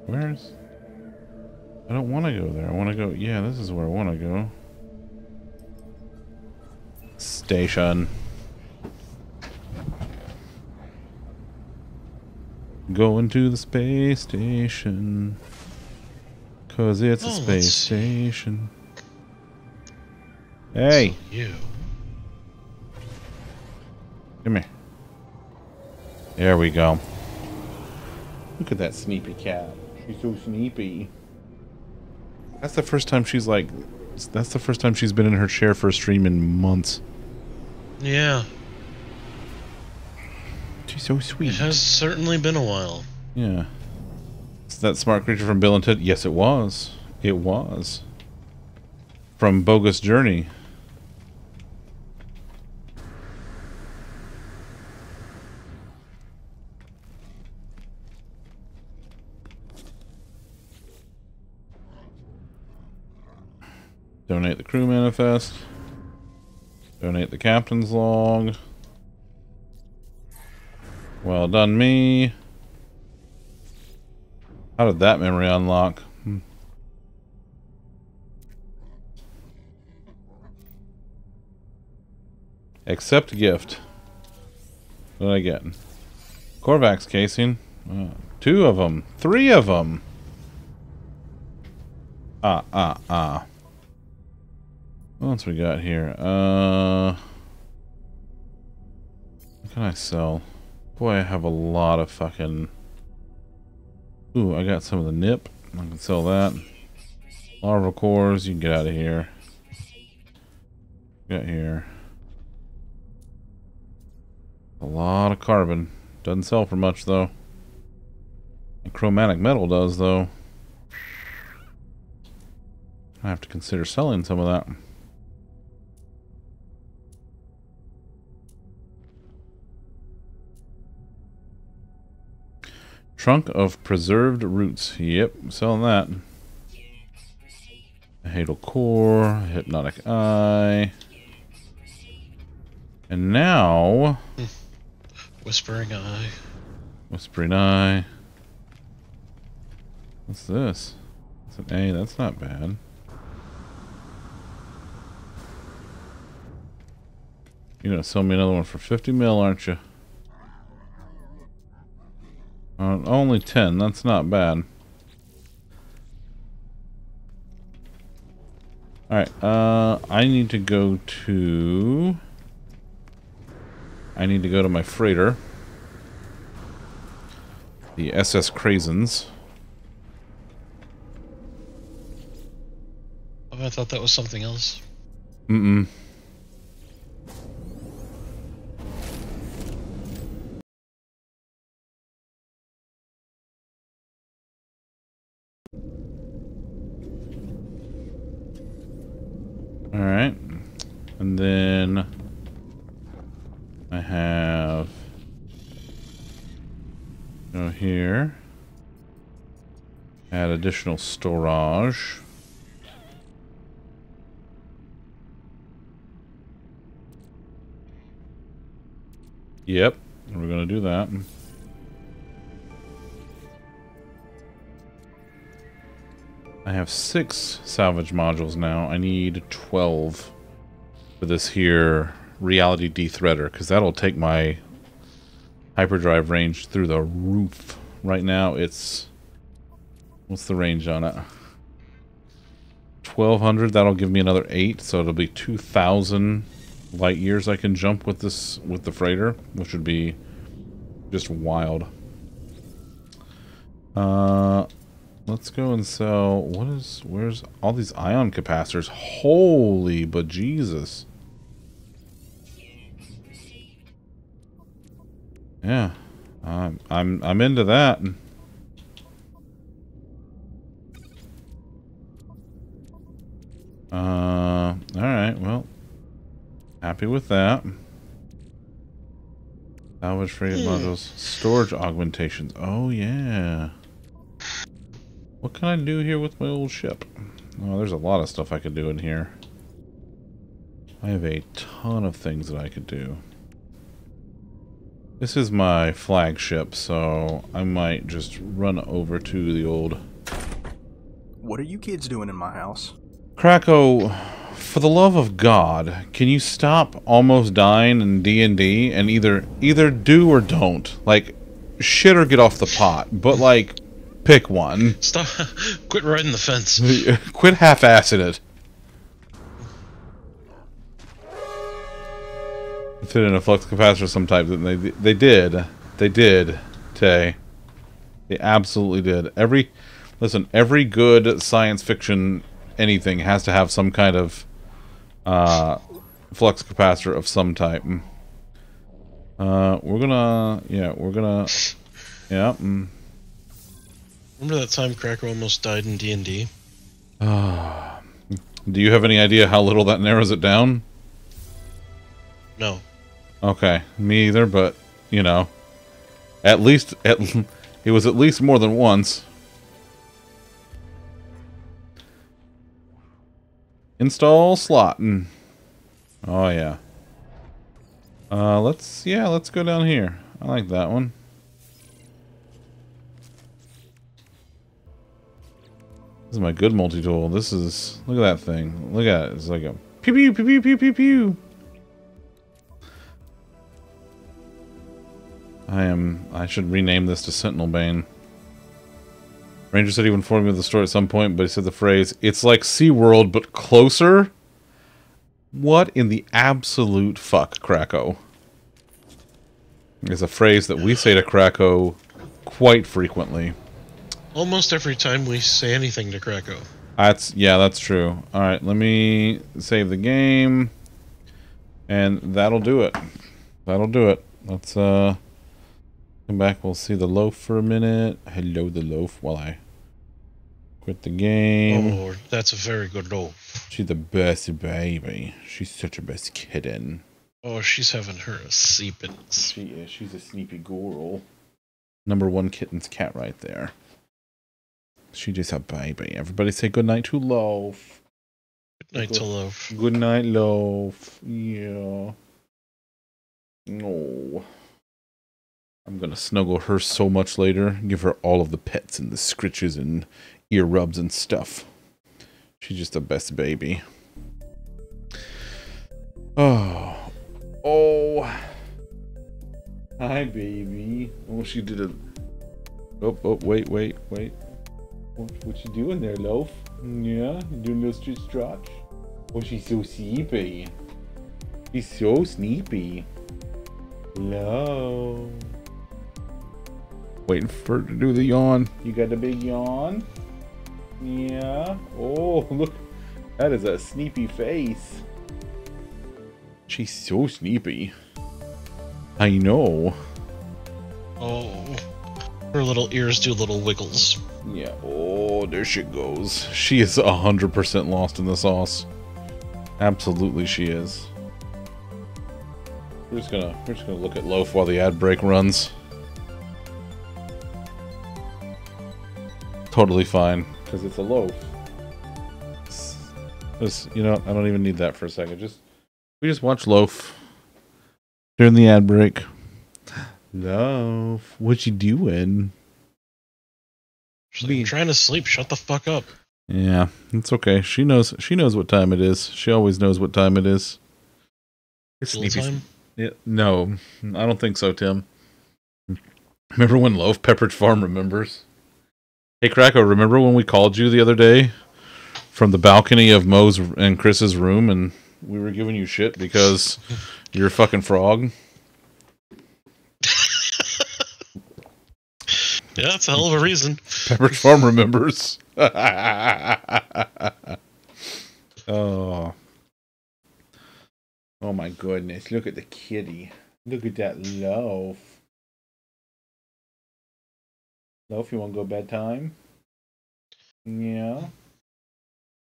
Where's... I don't want to go there. I want to go... Yeah, this is where I want to go. Station. Going to the space station. Cause it's a Oh, let's space station. Hey, You. come here. There we go. Look at that sneepy cat. She's so sneepy. That's the first time she's like. That's the first time she's been in her chair for a stream in months. Yeah, She's so sweet. it has certainly been a while. Yeah. Is that smart creature from Bill and Ted? Yes, it was. It was. From Bogus Journey. Donate the crew manifest. Donate the captain's log. Well done, me. How did that memory unlock? Hmm. Accept gift. What did I get? Korvax casing. Uh, two of them. Three of them. Ah, ah, ah. What else we got here? Uh... What can I sell? Boy, I have a lot of fucking... Ooh, I got some of the nip. I can sell that. Larval cores, you can get out of here. Get here. A lot of carbon. Doesn't sell for much though. And chromatic metal does though. I have to consider selling some of that. Trunk of preserved roots. Yep, selling that. A Hadal core, hypnotic eye. And now, hmm. Whispering Eye. whispering eye. What's this? It's an A. That's not bad. You're gonna sell me another one for 50 mil, aren't you? Uh, only 10. That's not bad. Alright, uh, I need to go to... I need to go to my freighter. The SS Crazens. Oh, I thought that was something else. Mm-mm. Alright. And then I have go here. Add additional storage. Yep, we're gonna do that. I have six salvage modules now. I need 12 for this here reality de-threader, because that'll take my hyperdrive range through the roof. Right now it's... What's the range on it? 1200, that'll give me another 8, so it'll be 2000 light years I can jump with this with the freighter, which would be just wild. Uh, let's go and sell. What is? Where's all these ion capacitors? Holy but Jesus! Yeah, I'm I'm I'm into that. Uh, all right. Well, Happy with that. Salvage frigate modules. Storage augmentations. Oh, yeah. What can I do here with my old ship? Oh, there's a lot of stuff I could do in here. I have a ton of things that I could do. This is my flagship, so I might just run over to the old What are you kids doing in my house? Krakow. For the love of God, can you stop almost dying in D and D and either either do or don't? Like, shit or get off the pot, but like, pick one. Stop! Quit riding the fence. Quit half-assing it. Fit in a flux capacitor of some type. They they did. They did. Tay. They absolutely did. Every listen. Every good science fiction anything has to have some kind of uh, flux capacitor of some type. Uh, we're gonna. Yeah, we're gonna. Yeah. Mm. Remember that time Cracker almost died in D and D? Do you have any idea how little that narrows it down? No. Okay, me either, but you know, at least at it was at least more than once. Install slot. Mm. Oh yeah. Uh, let's yeah, let's go down here. I like that one. This is my good multi-tool. This is look at that thing. Look at it. It's like a pew pew pew pew pew pew pew. I am. I should rename this to Sentinel Bane. Ranger said he would inform me of the story at some point, but he said the phrase, it's like SeaWorld, but closer? What in the absolute fuck, Krakow? Is a phrase that we say to Krakow quite frequently. Almost every time we say anything to Krakow. That's yeah, that's true. All right, let me save the game, and that'll do it. That'll do it. Let's uh come back. We'll see the loaf for a minute. Hello, the loaf. While I quit the game. Oh, Lord, that's a very good loaf. She's the best baby. She's such a best kitten. Oh, she's having her sleepings. She is. She's a sleepy girl. Number one kitten's cat right there. She just a baby. Everybody say good night to Loaf. Good night to loaf. Good night, Loaf. Yeah. No. I'm gonna snuggle her so much later. Give her all of the pets and the scritches and ear rubs and stuff. She's just the best baby. Oh. Oh. Hi, baby. Oh, she did a. Oh, oh, wait, wait, wait. What, what you doing there, Loaf? Yeah, you doing those stretch stretch? Oh, she's so sleepy. She's so sleepy. Hello. Waiting for her to do the yawn. You got a big yawn? Yeah. Oh, look. That is a sneepy face. She's so sneepy. I know. Oh, her little ears do little wiggles. Yeah. Oh, there she goes. She is a hundred percent lost in the sauce. Absolutely, she is. We're just gonna we're just gonna look at Loaf while the ad break runs. Totally fine because it's a loaf. You know, I don't even need that for a second. Just we just watch Loaf during the ad break. Loaf, what you doing? I'm trying to sleep. Shut the fuck up. Yeah, it's okay. She knows. She knows what time it is. She always knows what time it is. It's Full time. Yeah, no, I don't think so, Tim. Remember when Loaf Pepperidge Farm remembers? Hey, Krakow, remember when we called you the other day from the balcony of Mo's and Chris's room, and we were giving you shit because you're a fucking frog? Yeah, that's a hell of a reason. Pepperidge Farm remembers. oh. Oh my goodness. Look at the kitty. Look at that loaf. Loaf, you want to go bedtime? Yeah.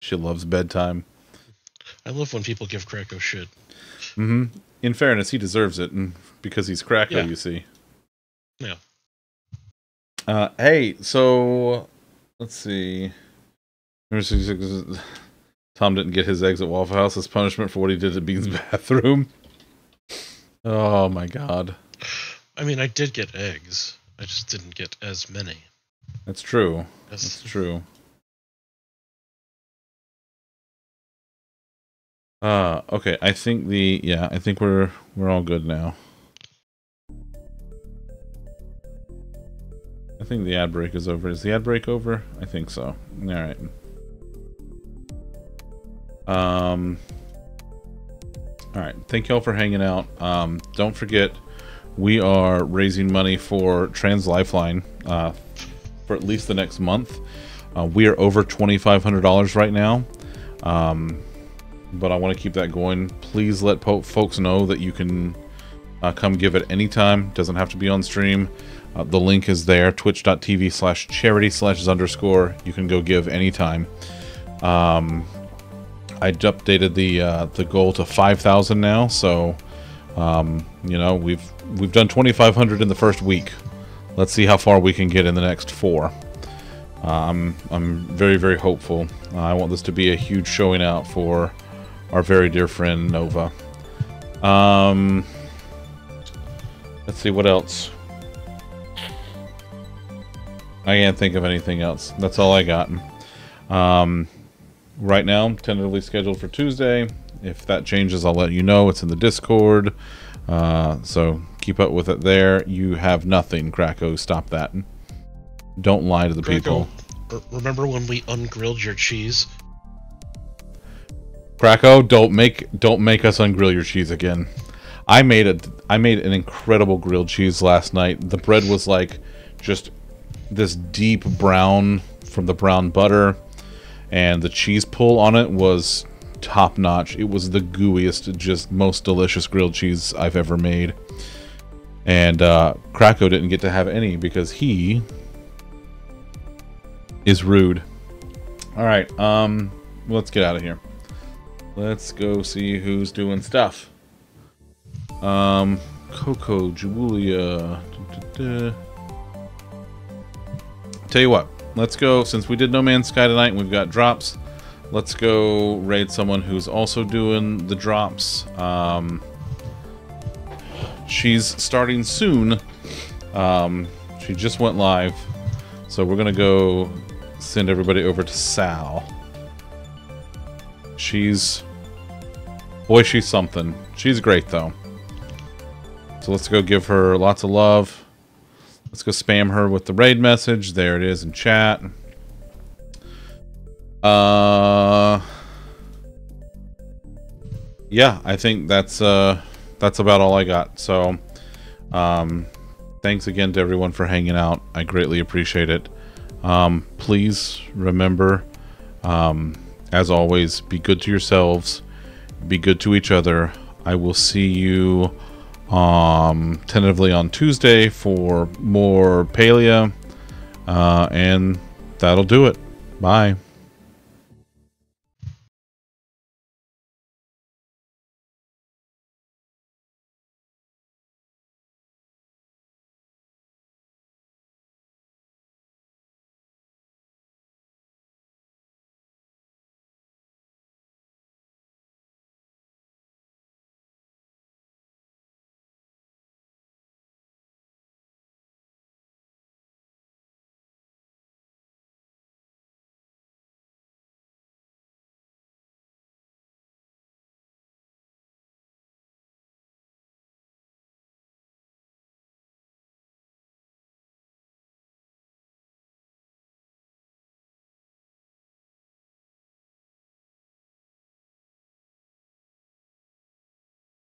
She loves bedtime. I love when people give Krakow shit. hmm In fairness, he deserves it, and because he's Krakow, Yeah. you see. Yeah. Uh, hey, so let's see. Tom didn't get his eggs at Waffle House as punishment for what he did at Bean's bathroom. Oh my god. I mean, I did get eggs. I just didn't get as many. That's true. That's true. Uh okay, I think the yeah, I think we're we're all good now. I think the ad break is over. Is the ad break over? I think so. All right. Um All right. Thank y'all for hanging out. Um don't forget we are raising money for Trans Lifeline uh for at least the next month. Uh, we are over $2,500 right now. Um, but I want to keep that going. Please let folks know that you can uh, come give it anytime. Doesn't have to be on stream. Uh, the link is there, twitch.tv slash charity slash underscore. You can go give anytime. Um, I updated the uh, the goal to 5,000 now, so um, you know we've we've done 2,500 in the first week. Let's see how far we can get in the next four. Uh, I'm I'm very very hopeful. Uh, I want this to be a huge showing out for our very dear friend Nova. Um, let's see what else. I can't think of anything else. That's all I got. Um, right now, tentatively scheduled for Tuesday. If that changes, I'll let you know. It's in the Discord. Uh, so keep up with it there. You have nothing, Krakow. Stop that. Don't lie to the people. R- remember when we ungrilled your cheese? Krakow, don't make don't make us ungrill your cheese again. I made a I made an incredible grilled cheese last night. The bread was like just this deep brown from the brown butter, and the cheese pull on it was top notch. It was the gooeyest, just most delicious grilled cheese I've ever made. And uh, Krakow didn't get to have any because he is rude. All right, um, let's get out of here. Let's go see who's doing stuff. Um, Coco, Julia. Tell you what, let's go. Since we did No Man's Sky tonight, and we've got drops. Let's go raid someone who's also doing the drops. Um, she's starting soon. Um, she just went live, so we're gonna go send everybody over to Sal. She's boy, she's something. She's great though. So let's go give her lots of love. Let's go spam her with the raid message. There it is in chat. Uh Yeah, I think that's uh that's about all I got. So um thanks again to everyone for hanging out. I greatly appreciate it. Um please remember um as always be good to yourselves, be good to each other. I will see you um tentatively on Tuesday for more Palia. Uh and that'll do it. Bye.